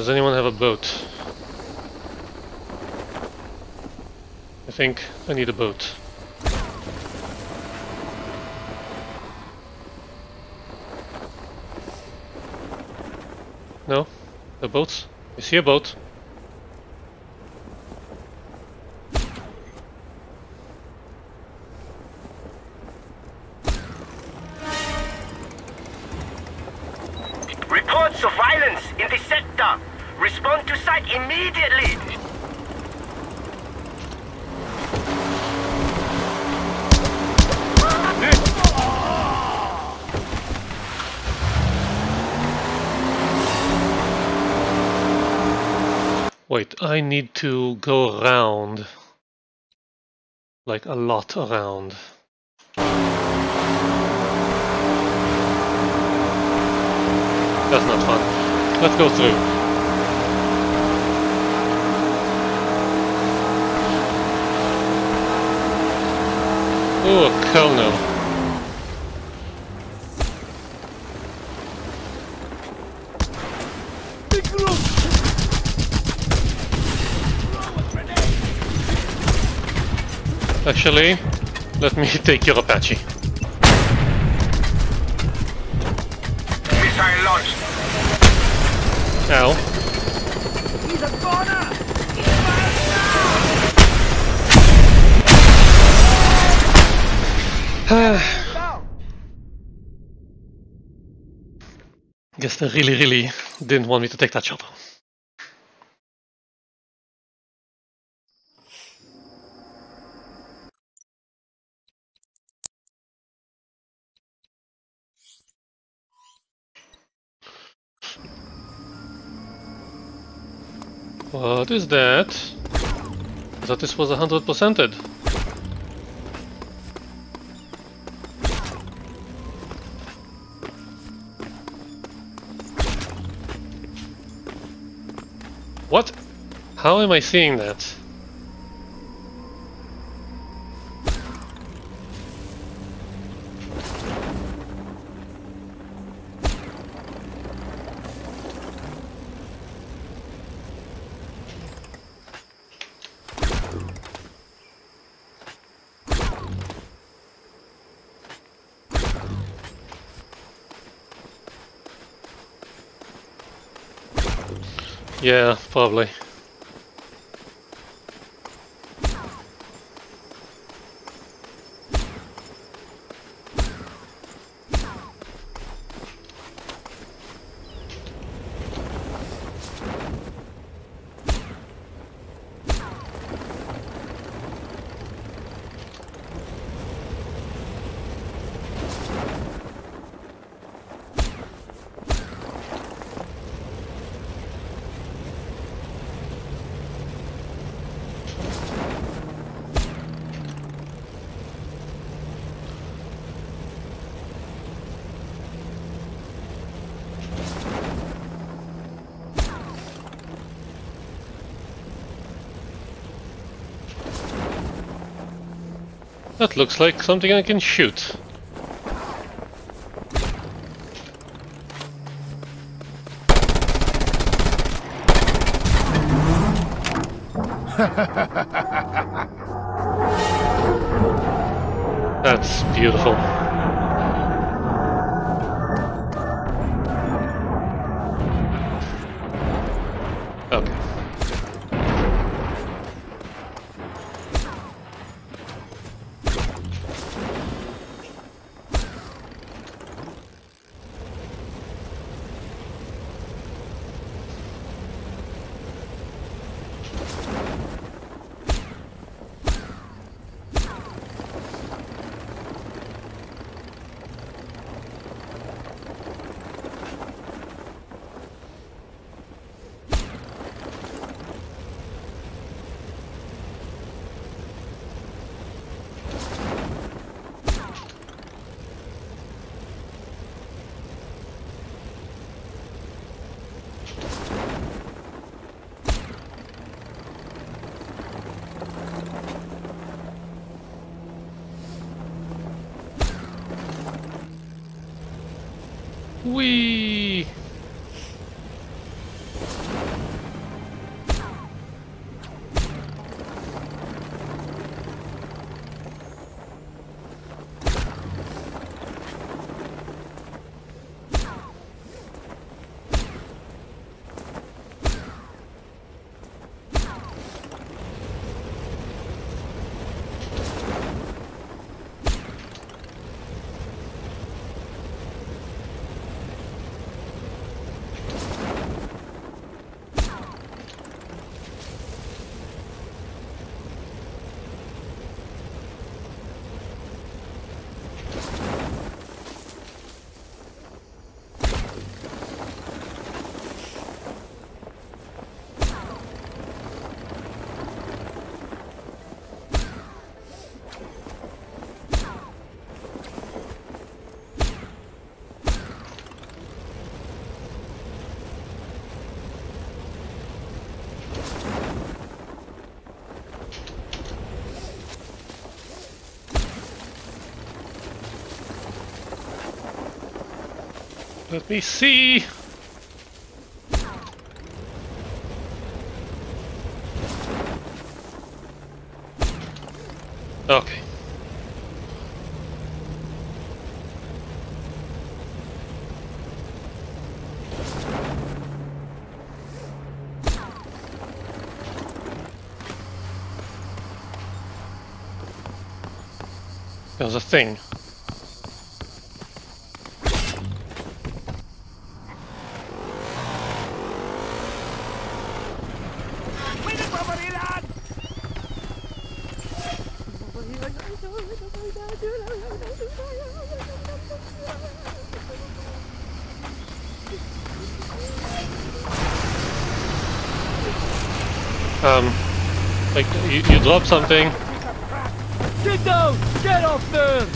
Does anyone have a boat? I think I need a boat. No? The boats? I see a boat. Reports of violence in the sector. Respond to site immediately! Wait, I need to go around. Like a lot around. That's not fun. Let's go through. Oh, colonel. Actually, let me (laughs) take your Apache. Missile launched. Ow. He's a goner! (sighs) Guess they really, really didn't want me to take that chopper. What is that? Thought this was a hundred percented. What? How am I seeing that? Yeah, probably. Looks like something I can shoot. Whee! Let me see. Okay. There's a thing. Um, like you, you drop something. Get down! Get off there!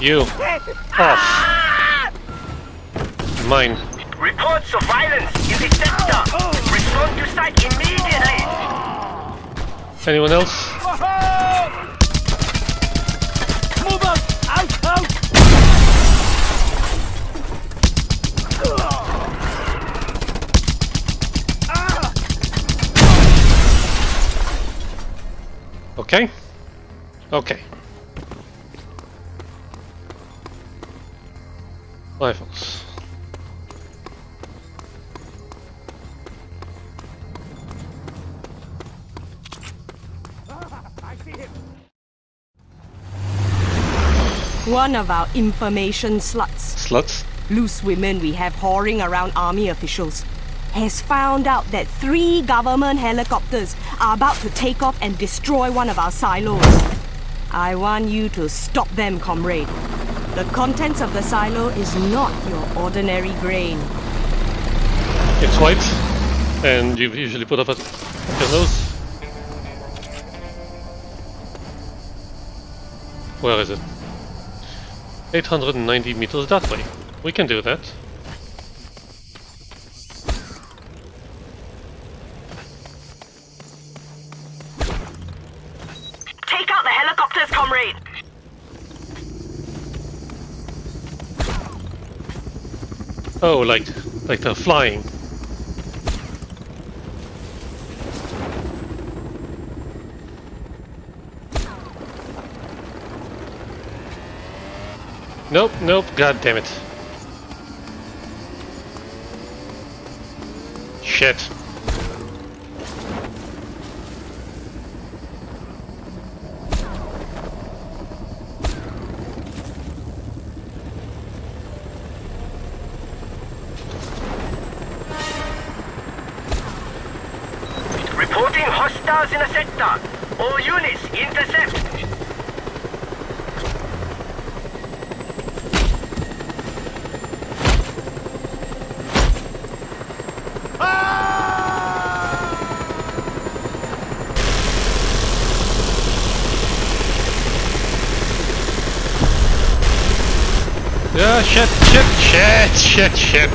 You off. Mine. Reports of violence in the sector. Respond to site immediately. Anyone else? One of our information sluts, Sluts? loose women we have whoring around army officials, has found out that three government helicopters are about to take off and destroy one of our silos. I want you to stop them, comrade. The contents of the silo is not your ordinary grain. It's white, and you usually put up a nose. Where is it? 890 meters that way. We can do that. Take out the helicopters, comrade! Oh, like like they're flying. Nope, nope, god damn it. Shit. Reporting hostiles in the sector. All units intercept. Yeah, shit, shit, shit, shit.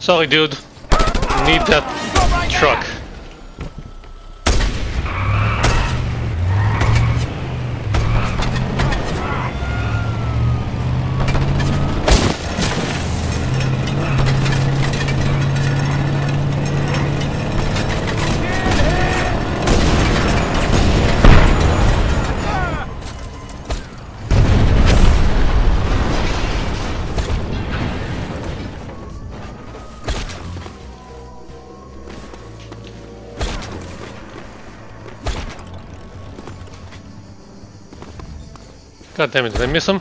Sorry, dude. Need that truck. God damn it, did I miss him?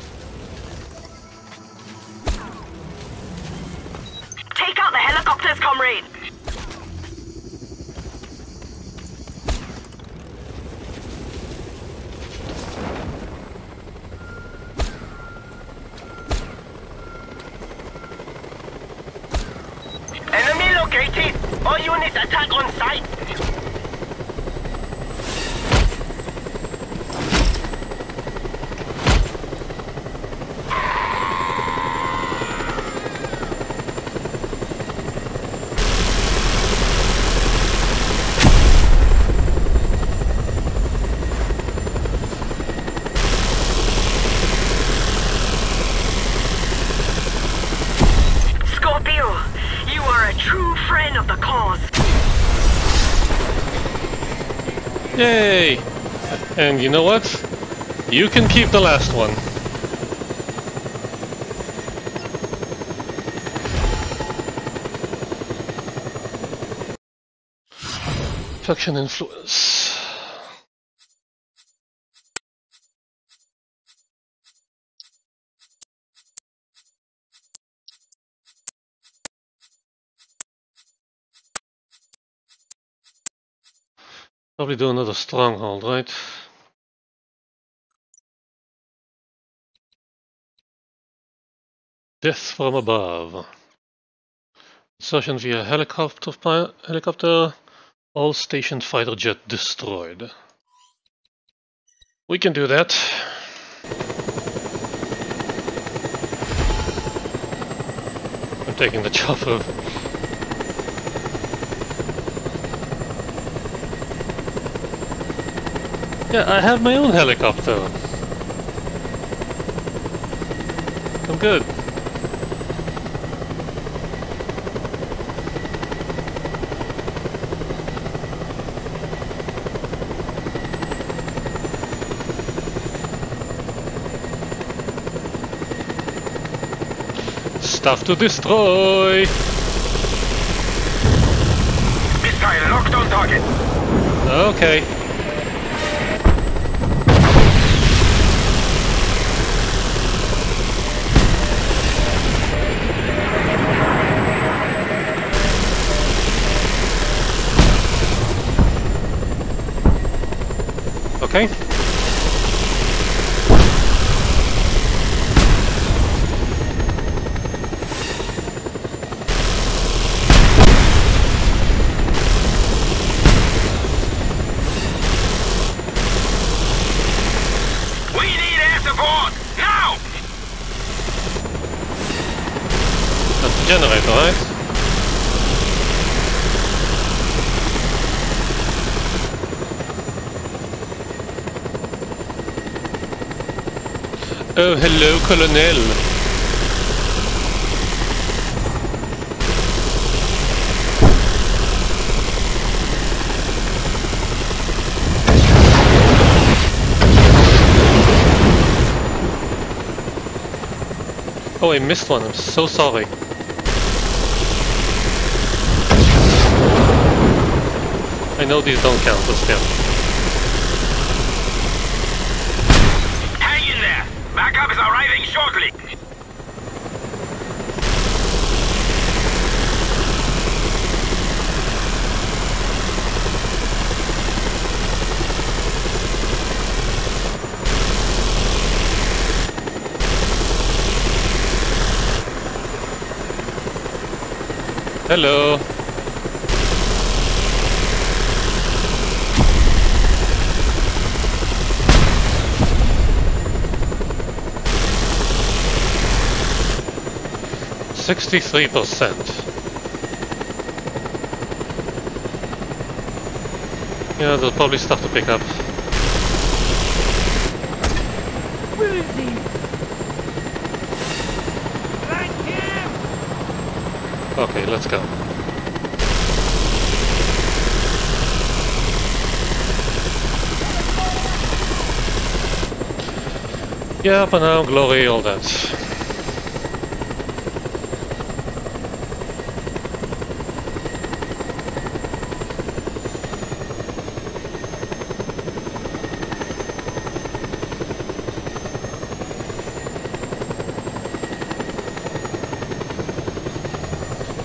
And you know what? You can keep the last one. Faction influence. Probably do another stronghold, right? Death from above. Insertion via helicopter, helicopter. All stationed fighter jet destroyed. We can do that. I'm taking the (laughs) chopper. Yeah, I have my own helicopter. I'm good. Stuff to destroy! Missile locked on target. Okay. Okay. We need air support now. That's the generator, right? Hello, Colonel. Oh, I missed one. I'm so sorry. I know these don't count, but still. Hang in there. Backup is arriving shortly. Hello. Sixty-three percent. Yeah, there's probably stuff to pick up. Okay, let's go. Yeah, but now glory, all that.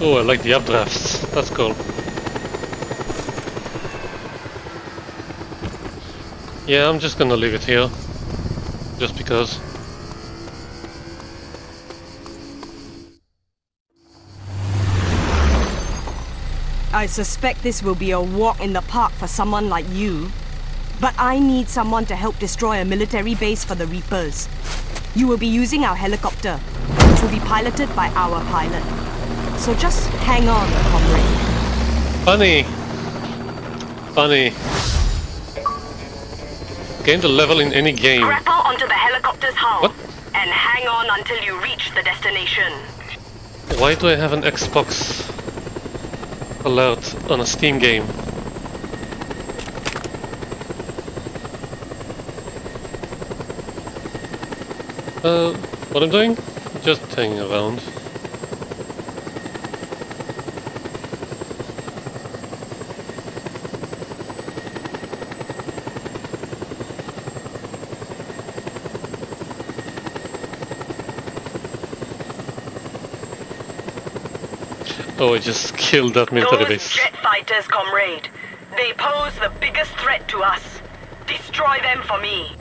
Oh, I like the updrafts. That's cool. Yeah, I'm just gonna leave it here. Just because. I suspect this will be a walk in the park for someone like you. But I need someone to help destroy a military base for the Reapers. You will be using our helicopter, which will be piloted by our pilot. So just hang on, comrade. Funny. Funny. Gain the level in any game. Grapple onto the helicopter's hull. What? And hang on until you reach the destination. Why do I have an Xbox alert on a Steam game? Uh, what I'm doing? Just hanging around. I just killed that military Those base. jet fighters, comrade. They pose the biggest threat to us. Destroy them for me.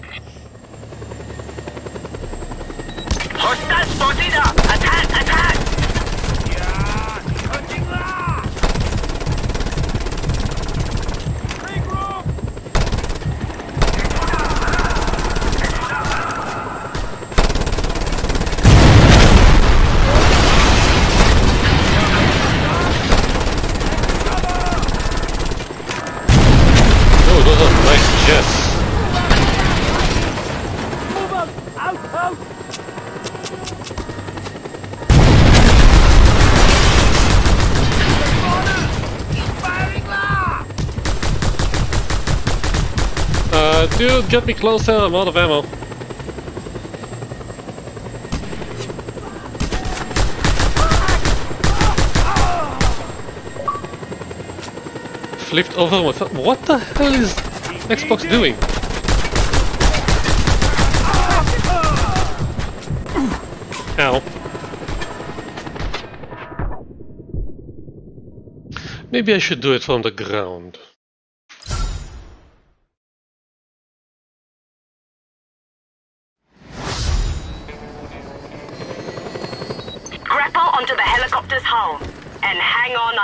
Get me closer, I'm out of ammo. Flipped over what the hell is Xbox doing? Ow. Maybe I should do it from the ground.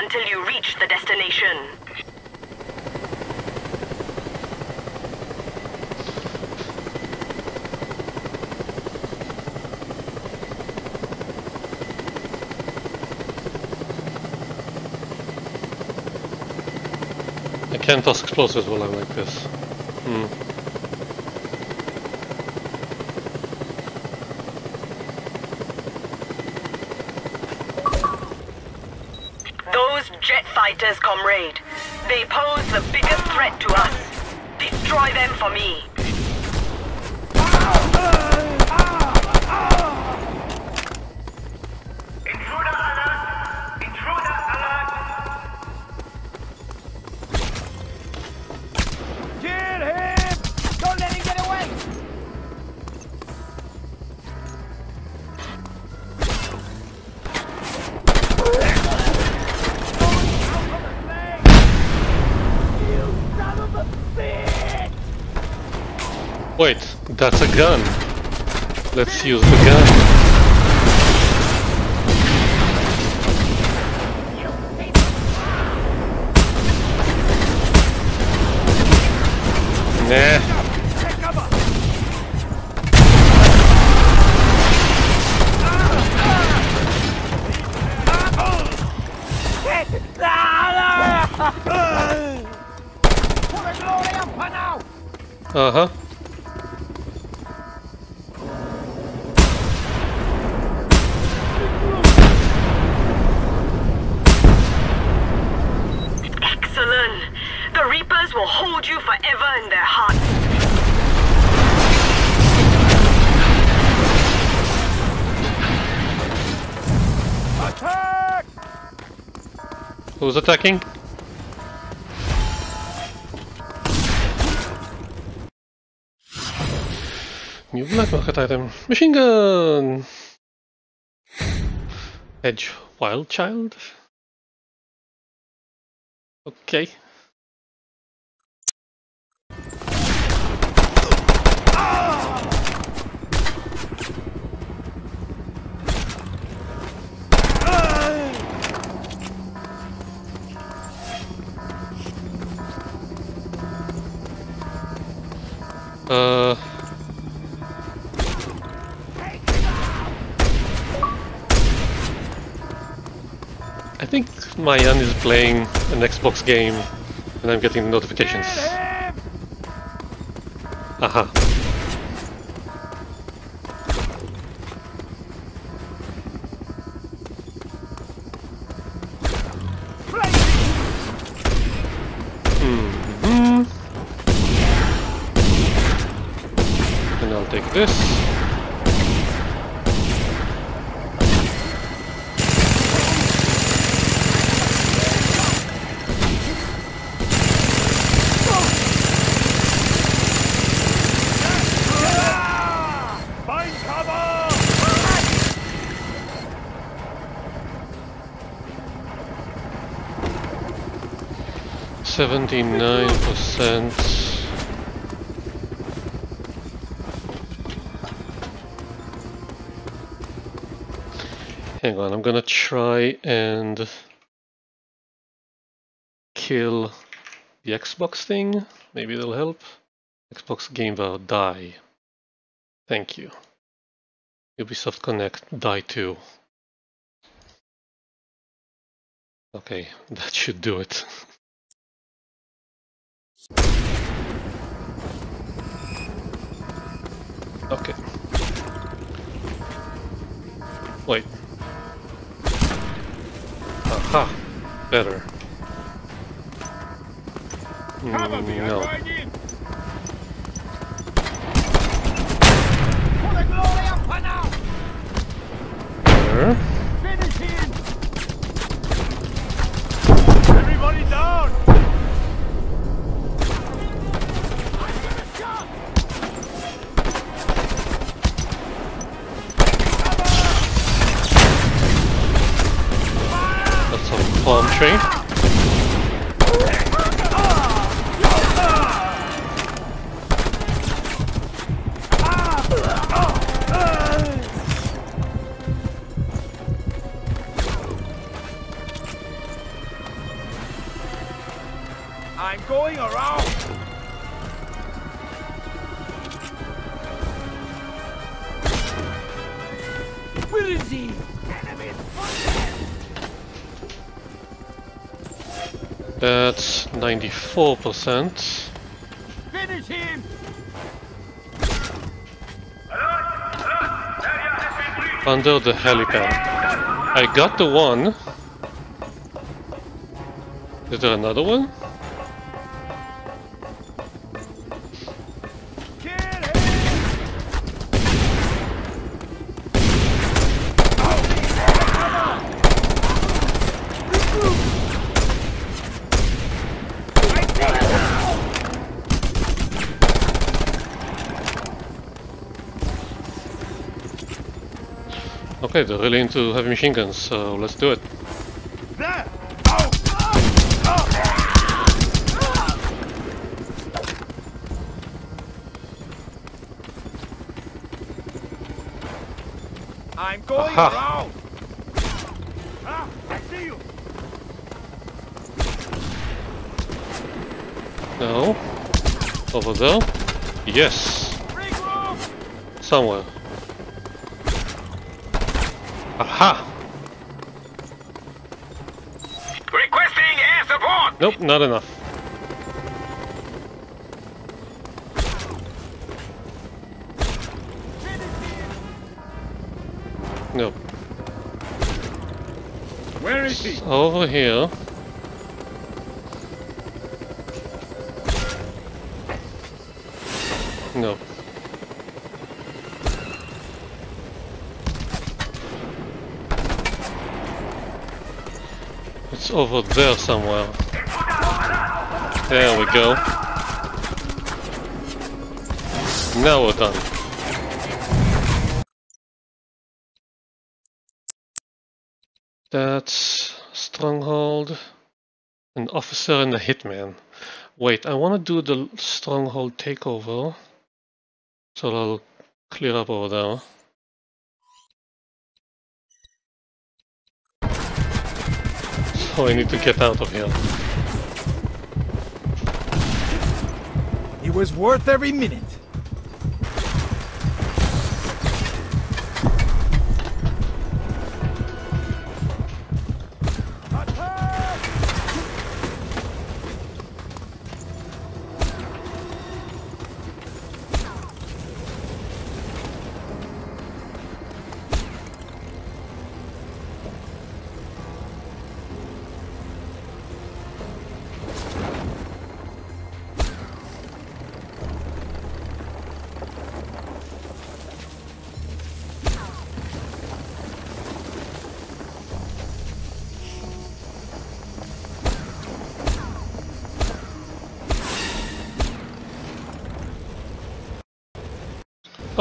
Until you reach the destination. I can't toss explosives while I'm like this. Hmm. Those jet fighters, comrade. They pose the biggest threat to us. Destroy them for me. That's a gun. Let's use the gun. Attacking? New black market item. Machine gun! Edge Wild Child? Think Mayan is playing an Xbox game and I'm getting notifications. 79%. Hang on, I'm gonna try and kill the Xbox thing. Maybe it'll help. Xbox Game Bar die. Thank you. Ubisoft Connect, die too. Okay, (laughs) that should do it okay. Wait. Aha! Better. Mm, no. There. Everybody down! Palm tree. 94%. Finish him! Under the helipad. I got the one. Is there another one? Okay, they're really into heavy machine guns, so let's do it. I'm going Aha. around! Ah, I see you! No. Over there? Yes. Somewhere. Nope, not enough. Nope. Where is he? Over here. No. It's over there somewhere. There we go. Now we're done. That's Stronghold, an officer and a hitman. Wait, I want to do the Stronghold takeover. So I'll clear up over there. So I need to get out of here. It was worth every minute.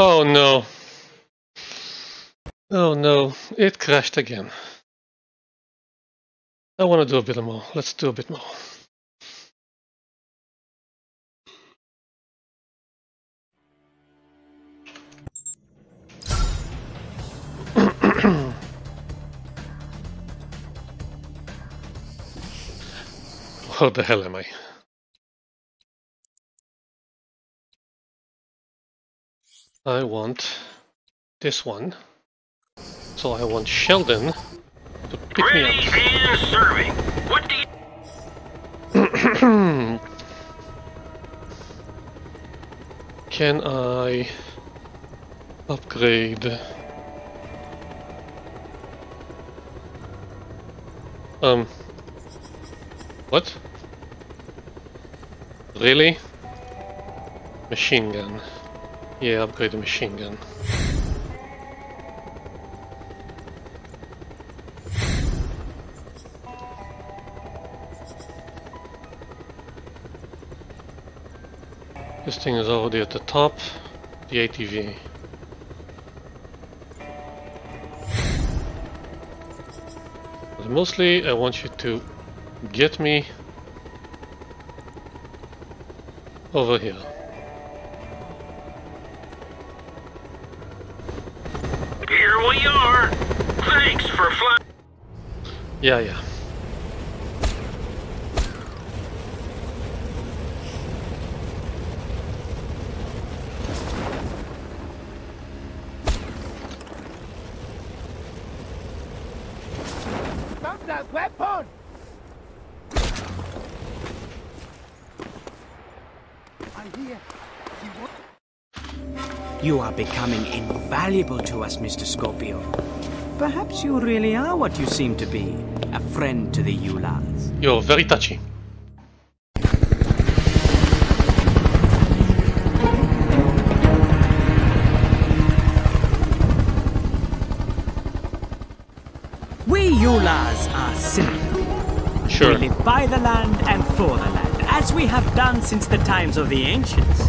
Oh no. Oh no, it crashed again. I want to do a bit more. Let's do a bit more. (coughs) What the hell am I? I want this one. So I want Sheldon to pick me up. and serving. What do you... (clears throat) Can I upgrade? Um. What? Really? Machine gun. Yeah, upgrade the machine gun. This thing is already at the top, the ATV. But mostly I want you to get me over here. Here Yeah, yeah. Stop that weapon! I hear. You are becoming invaluable to us, Mr. Scorpio. Perhaps you really are what you seem to be a friend to the Ulars. You're very touchy. We Ulars are simple. Sure. We live by the land and for the land, as we have done since the times of the ancients.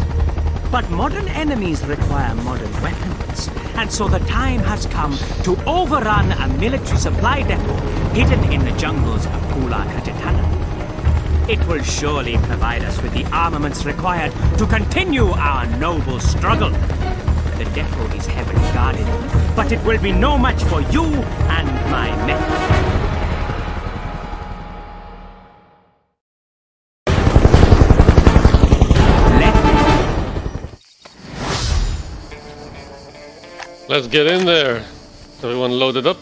But modern enemies require modern weapons, and so the time has come to overrun a military supply depot hidden in the jungles of Pula Kajitana. It will surely provide us with the armaments required to continue our noble struggle. The depot is heavily guarded, but it will be no match for you and my men. Let's get in there. Everyone loaded up.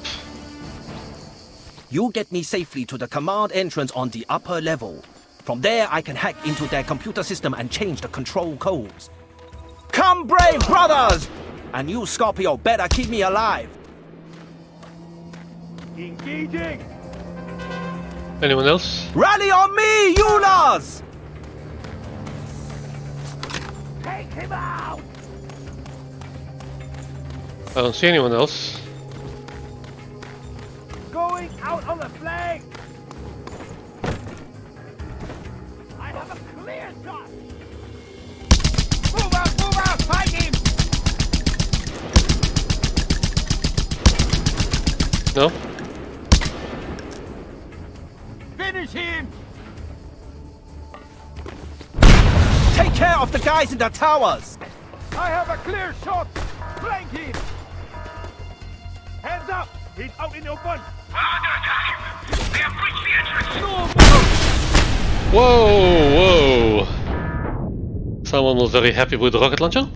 You get me safely to the command entrance on the upper level. From there, I can hack into their computer system and change the control codes. Come, brave brothers! And you, Scorpio, better keep me alive. Engaging! Anyone else? Rally on me, Ulars! Take him out! I don't see anyone else. Going out on the flank! I have a clear shot! Move out, move out! Fight him! No? Finish him! Take care of the guys in the towers! I have a clear shot! Flank him! Hands up! He's out in the open! We're under attack. They have breached the entrance. Whoa, whoa! Someone was very happy with the rocket launcher?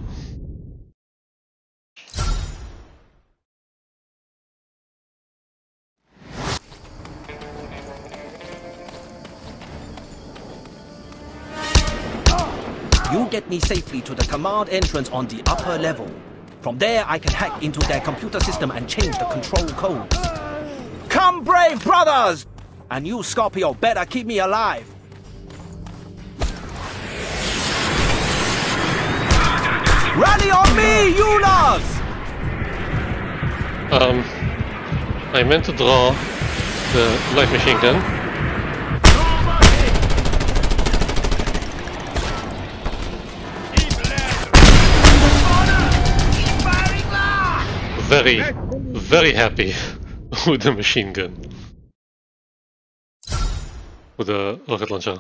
You get me safely to the command entrance on the upper level. From there, I can hack into their computer system and change the control codes. Come, brave brothers! And you, Scorpio, better keep me alive. Rally on me, Ulars! Um, I meant to draw the light machine gun. very, very happy (laughs) with the machine gun. With the rocket launcher.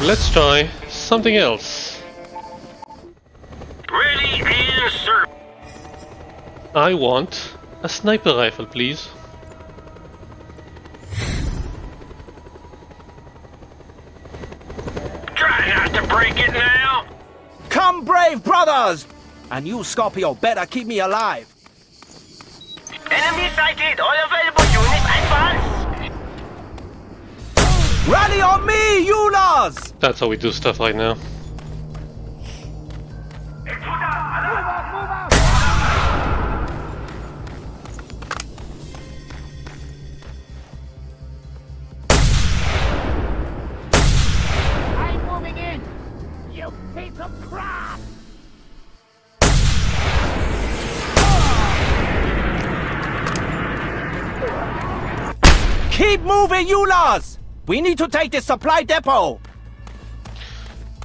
Let's try something else. Ready and serve. I want a sniper rifle, please. Try not to break it now. Come, brave brothers! And you, Scorpio, better keep me alive. Enemy sighted. All available units advance. Rally on me, Ulars! That's how we do stuff right now. Keep moving, Ulars! We need to take this supply depot!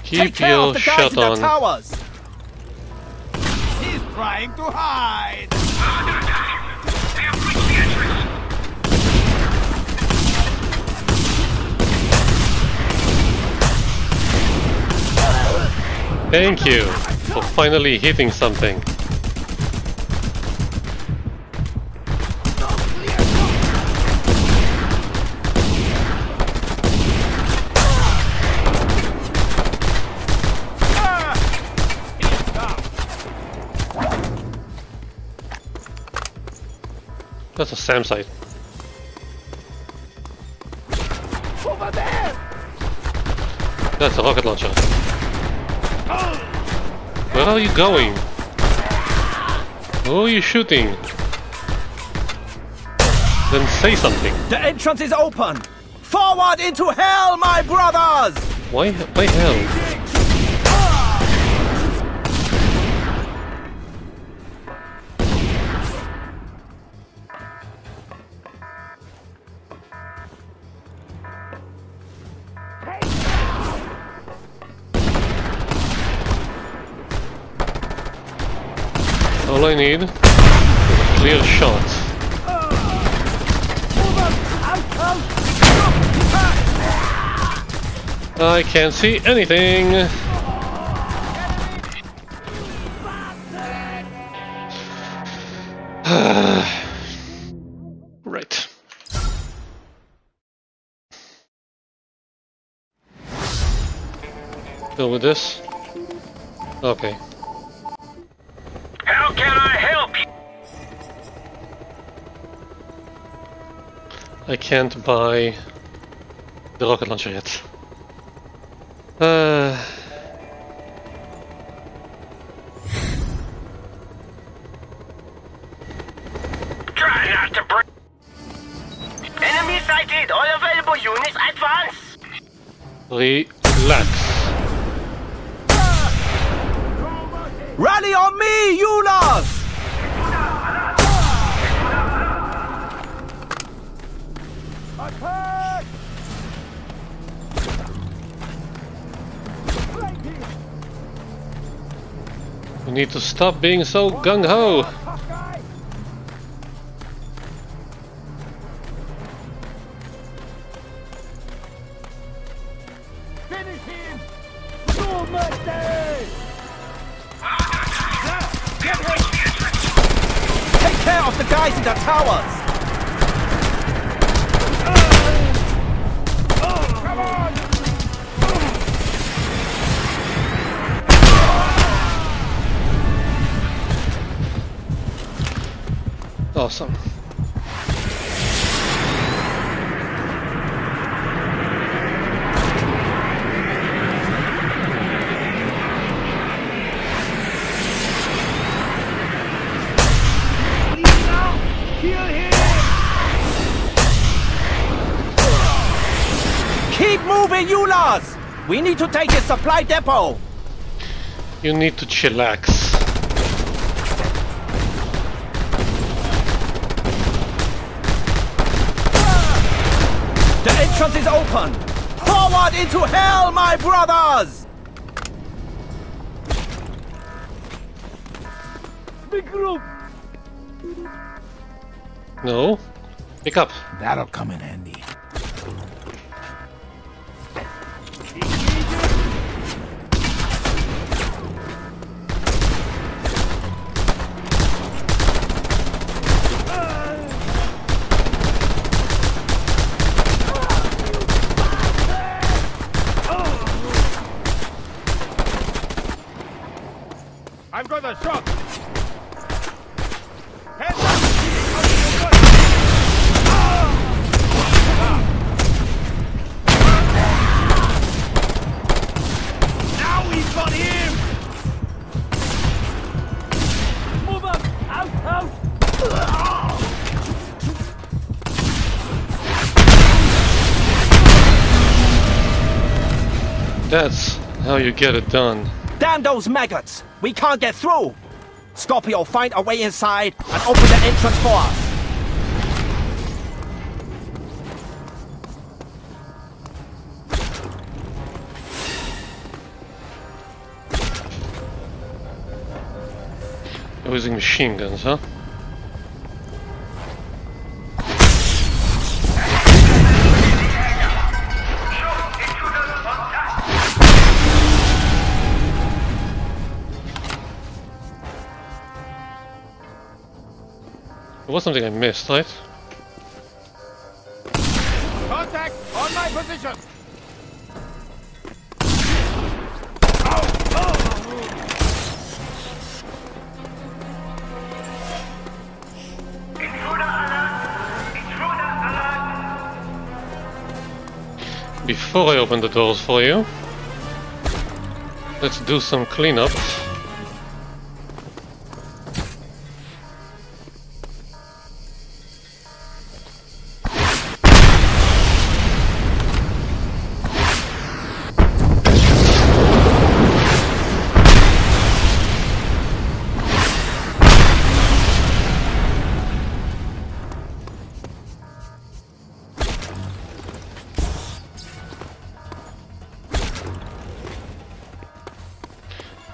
Keep take care your of the guys shut in the on. towers! He's trying to hide! Thank you for finally hitting something. That's a SAM site. Over there! That's a rocket launcher. Where are you going? Who are you shooting? Then say something. The entrance is open! Forward into hell, my brothers! Why, why hell? I need is a clear shot. I can't see anything. (sighs) right. Go with this. Okay. How can I can't buy the rocket launcher yet. Uh, Try not to break. Enemy sighted. All available units advance. relax. Need to stop being so gung supply depot! You need to chillax. The entrance is open! Forward into hell, my brothers! Big group! No. Pick up. That'll come in handy. That's how you get it done. Damn those maggots! We can't get through! Scorpio, find a way inside and open the entrance for us! Using machine guns, huh? Was something I missed, right? Contact on my position! Before I open the doors for you, let's do some cleanup.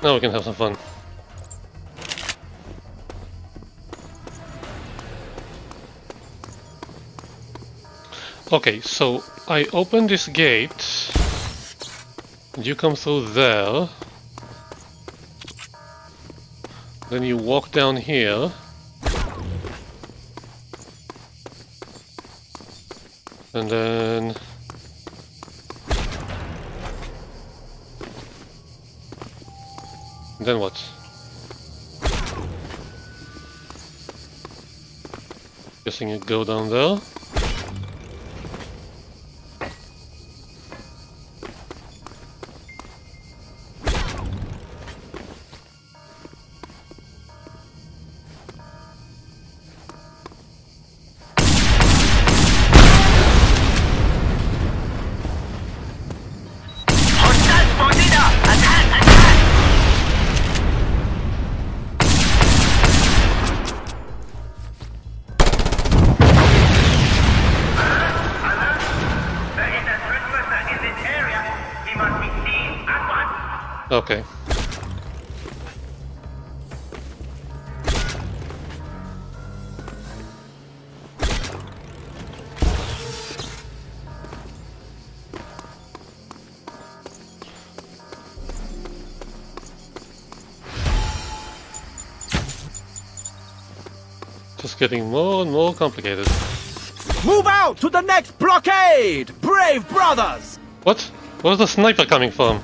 Now we can have some fun. Okay, so I open this gate, you come through there. Then you walk down here. And then... Then what? Guessing you go down there. Getting more and more complicated. Move out to the next blockade! Brave brothers! What? Where's the sniper coming from?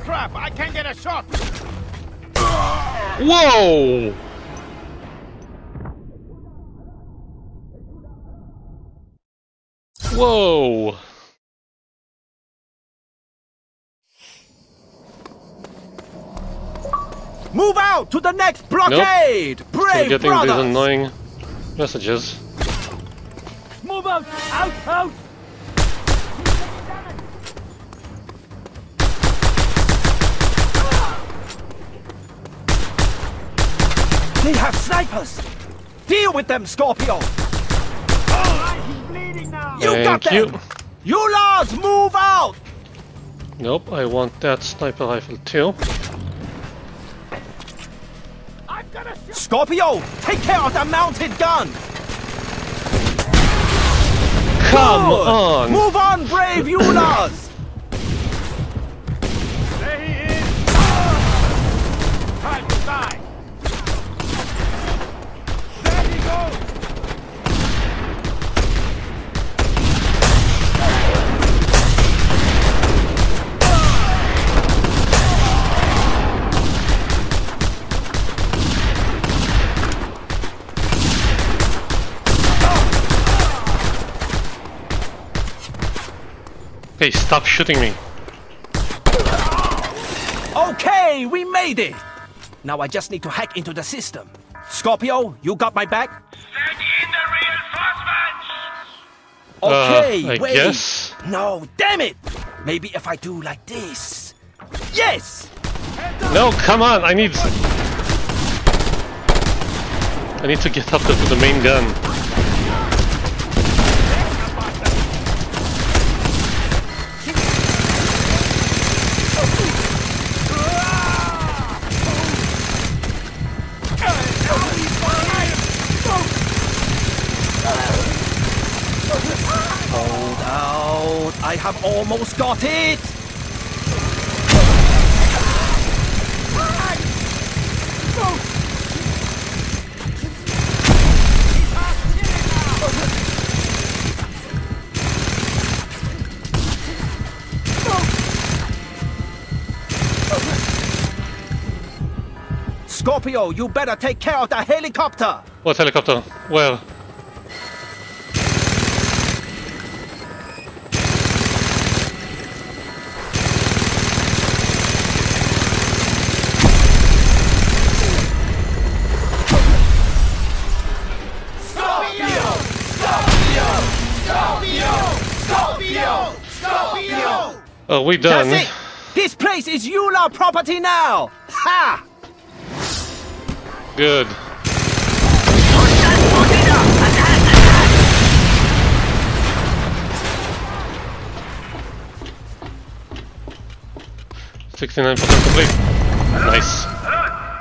Crap, I can't get a shot! Whoa! Whoa! The next blockade! Still Brave getting brothers! these annoying messages. Move out! Out, out! They have snipers! Deal with them, Scorpio! You got Thank you. them! You lads, move out! Nope, I want that sniper rifle too. Scorpio, take care of the mounted gun! Come Good. on! Move on, brave Ulars! There he is! Time to die! There he goes! Hey, stop shooting me. Okay, we made it! Now I just need to hack into the system. Scorpio, you got my back? Send in the reinforcements! Okay, Uh, I wait. guess. No, damn it! Maybe if I do like this. Yes! No, come on, I need... I need to get up to the main gun. Almost got it! Scorpio, you better take care of the helicopter! What helicopter? Where? Oh, we done. That's it! This place is Ular property now! Ha! Good. Sixty-nine percent complete. Nice.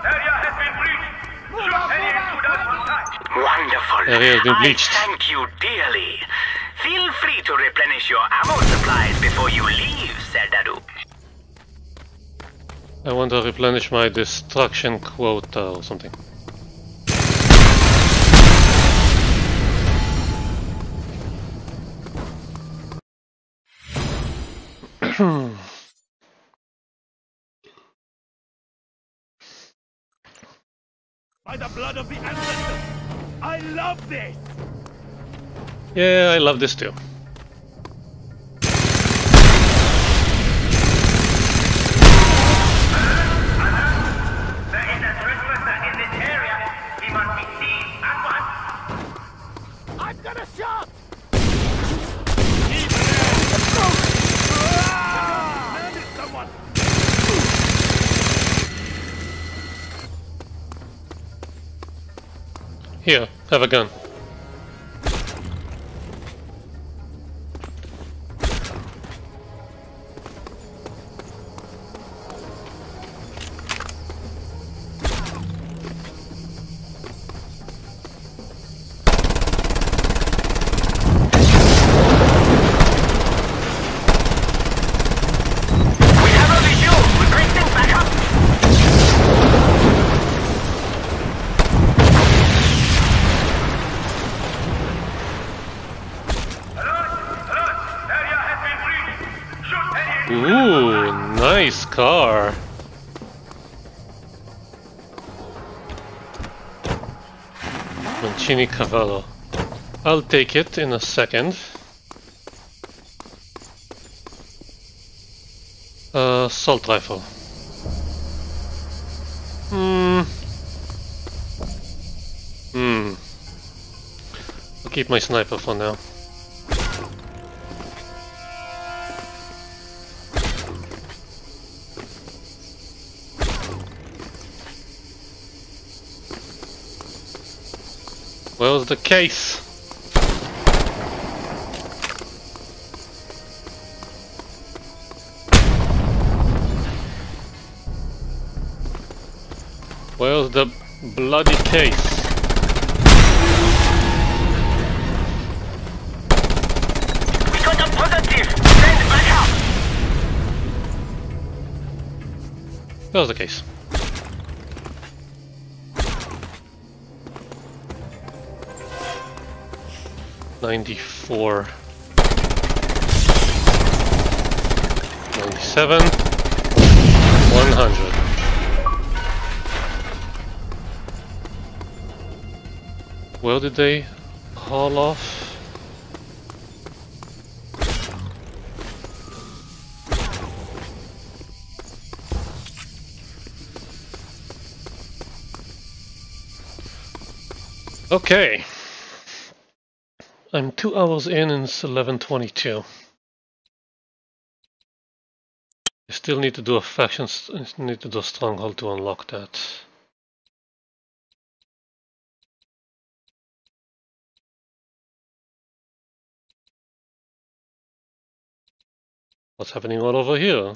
Area has been breached! Shoot any intruders on sight! Wonderful! Area has been I thank you dearly. Feel free to replenish your ammo supplies before you leave, Serdadu. I want to replenish my destruction quota or something. (clears throat) By the blood of the ancestors! I love this! Yeah, I love this too. Here, have a gun. Mancini Cavallo. I'll take it in a second. Uh, assault rifle. Hmm. Hmm. I'll keep my sniper for now. Where's the case? Where's the bloody case? We got a positive. Send backup. Where's the case? 94. 97. 100. Where did they haul off? Okay. I'm two hours in and it's 11.22. I still need to do a faction, need to do a stronghold to unlock that. What's happening all over here?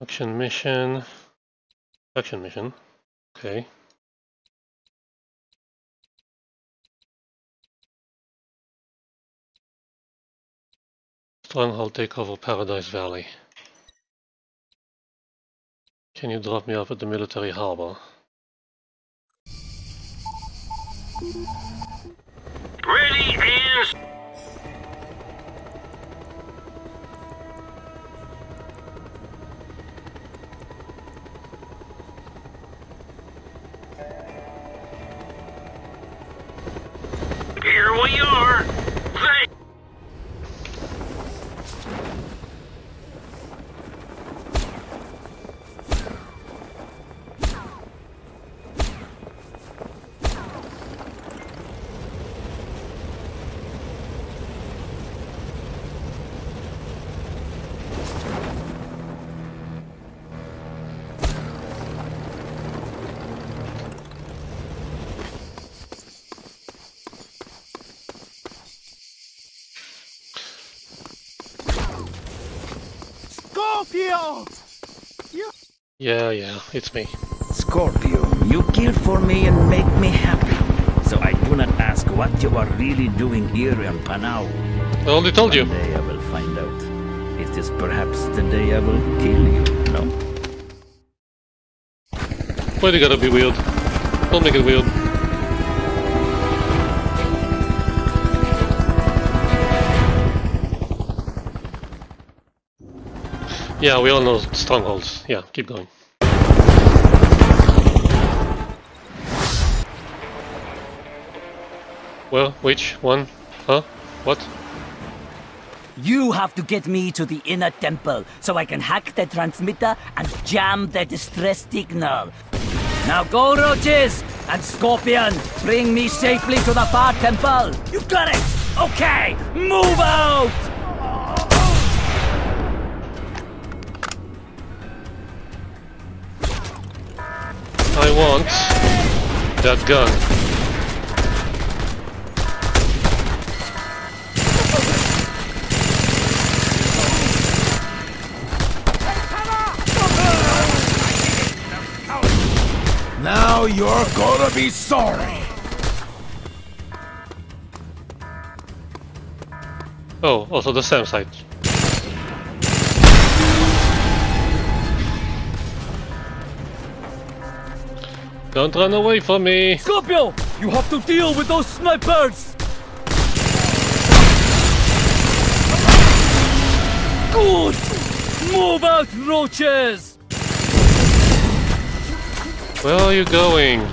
Action mission. Action mission. Okay. Stronghold take over Paradise Valley. Can you drop me off at the military harbor? Ready and... Here we are. Yeah, yeah, it's me. Scorpio, you kill for me and make me happy. So I do not ask what you are really doing here in Panau. I only told you. One day I will find out. It is perhaps the day I will kill you, no? Why do you gotta be weird? Don't make it weird. Yeah, we all know strongholds. Yeah, keep going. Well, which one? Huh? What? You have to get me to the inner temple so I can hack the transmitter and jam the distress signal. Now go, Roaches! And Scorpion, bring me safely to the far temple! You got it! Okay, move out! I want that gun. Now you're gonna be sorry. Oh, also the SAM site. Don't run away from me! Scorpio! You have to deal with those snipers! Good! Move out, roaches! Where are you going?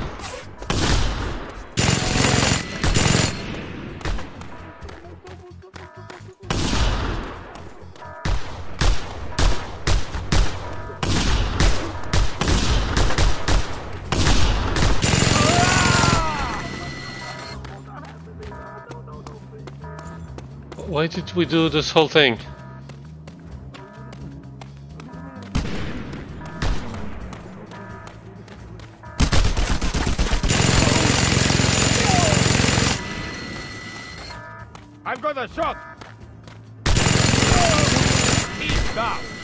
Why did we do this whole thing? I've got a shot. He's down.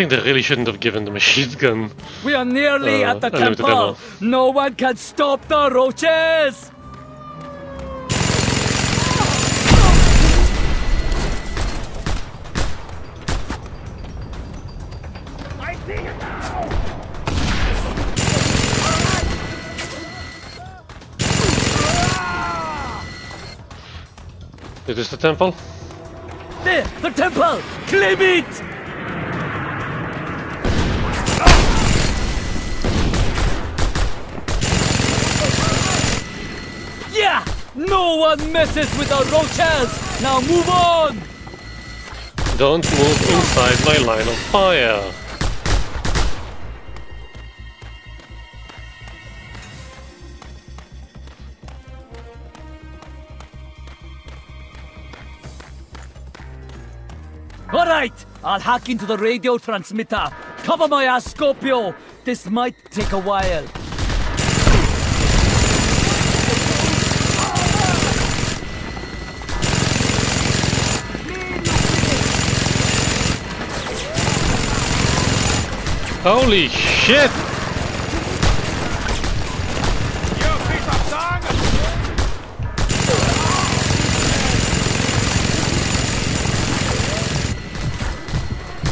think they really shouldn't have given the machine gun. We are nearly uh, at the temple. No one can stop the roaches. It is the temple. There, the temple! Claim it! One messes with our rochelles! Now move on! Don't move inside my line of fire! Alright! I'll hack into the radio transmitter. Cover my ass, Scorpio! This might take a while. Holy shit!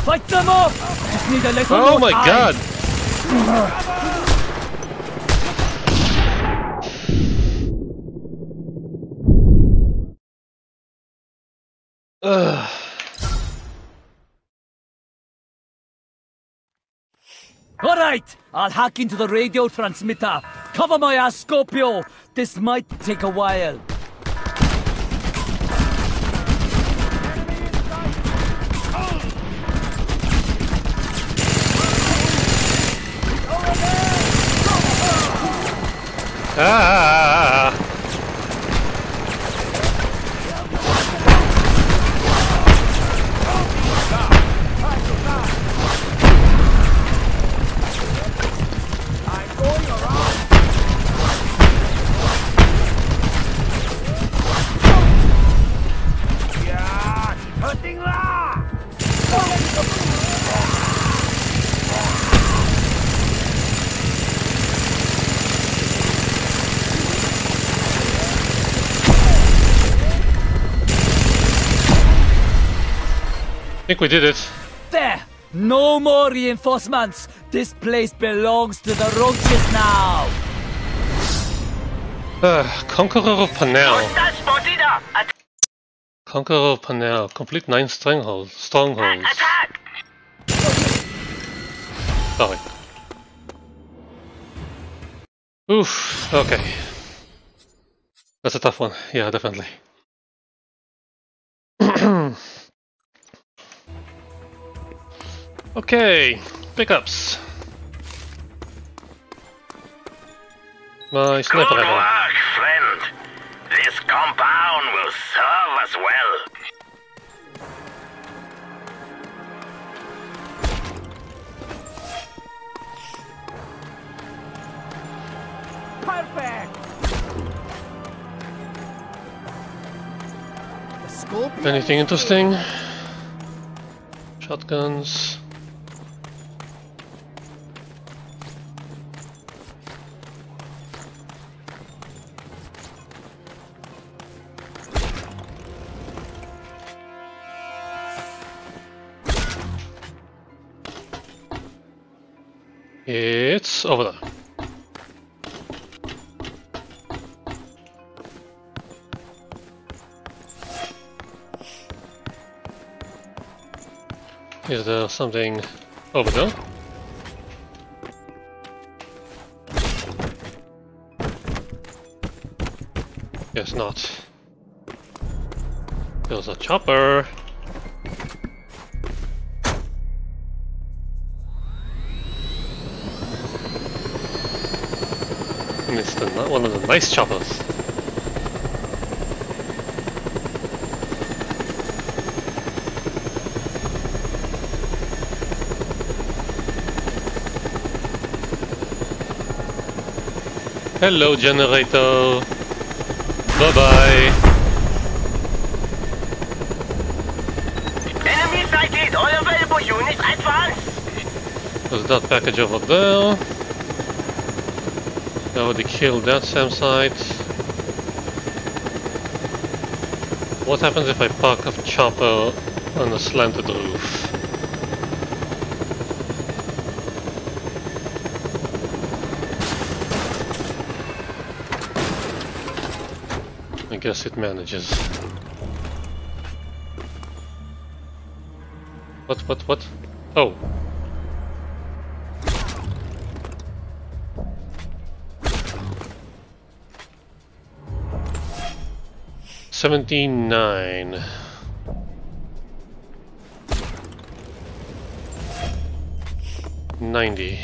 Fight them off! Just need a little Oh my time. god! Ugh. Alright! I'll hack into the radio transmitter. Cover my ass, Scorpio! This might take a while. Ah! Think we did it. There! No more reinforcements! This place belongs to the roaches now! Uh, Conqueror of Panau. Hostile spotted! At Conqueror of Panau. Complete nine strongholds. Strongholds. attack! Sorry. Oof. Okay. That's a tough one. Yeah, definitely. Okay. Pickups. My Good sniper rifle. work, friend. This compound will serve us well. Perfect! Anything interesting? Shotguns. Something over there? Guess not. There's a chopper. It's one of the nice choppers. Hello, generator. Bye bye. Enemy sighted! All available units advance! There's that package over there. I already killed that SAM site. What happens if I park a chopper on a slanted roof? Yes, it manages. What, what, what? Oh. Seventy-nine. Ninety.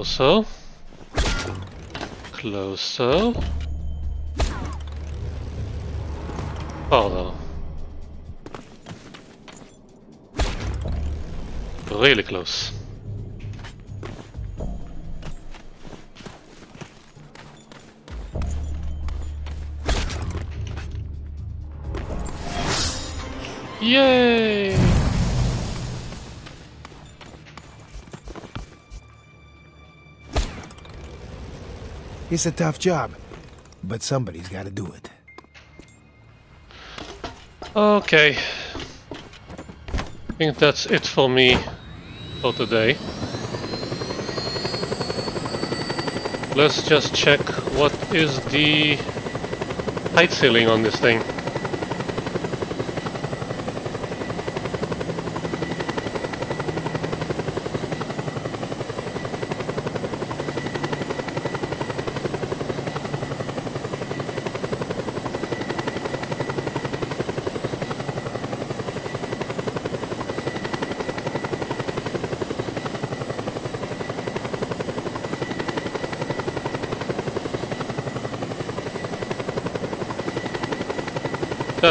Closer. Closer. Farther. Really close. It's a tough job, but somebody's got to do it. Okay. I think that's it for me for today. Let's just check what is the height ceiling on this thing.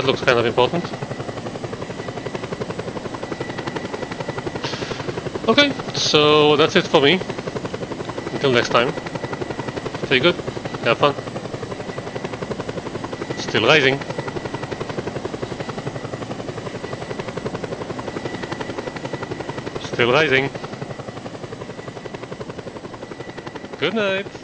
Looks kind of important. Okay, so that's it for me. Until next time. Stay good. Have fun. Still rising. Still rising. Good night.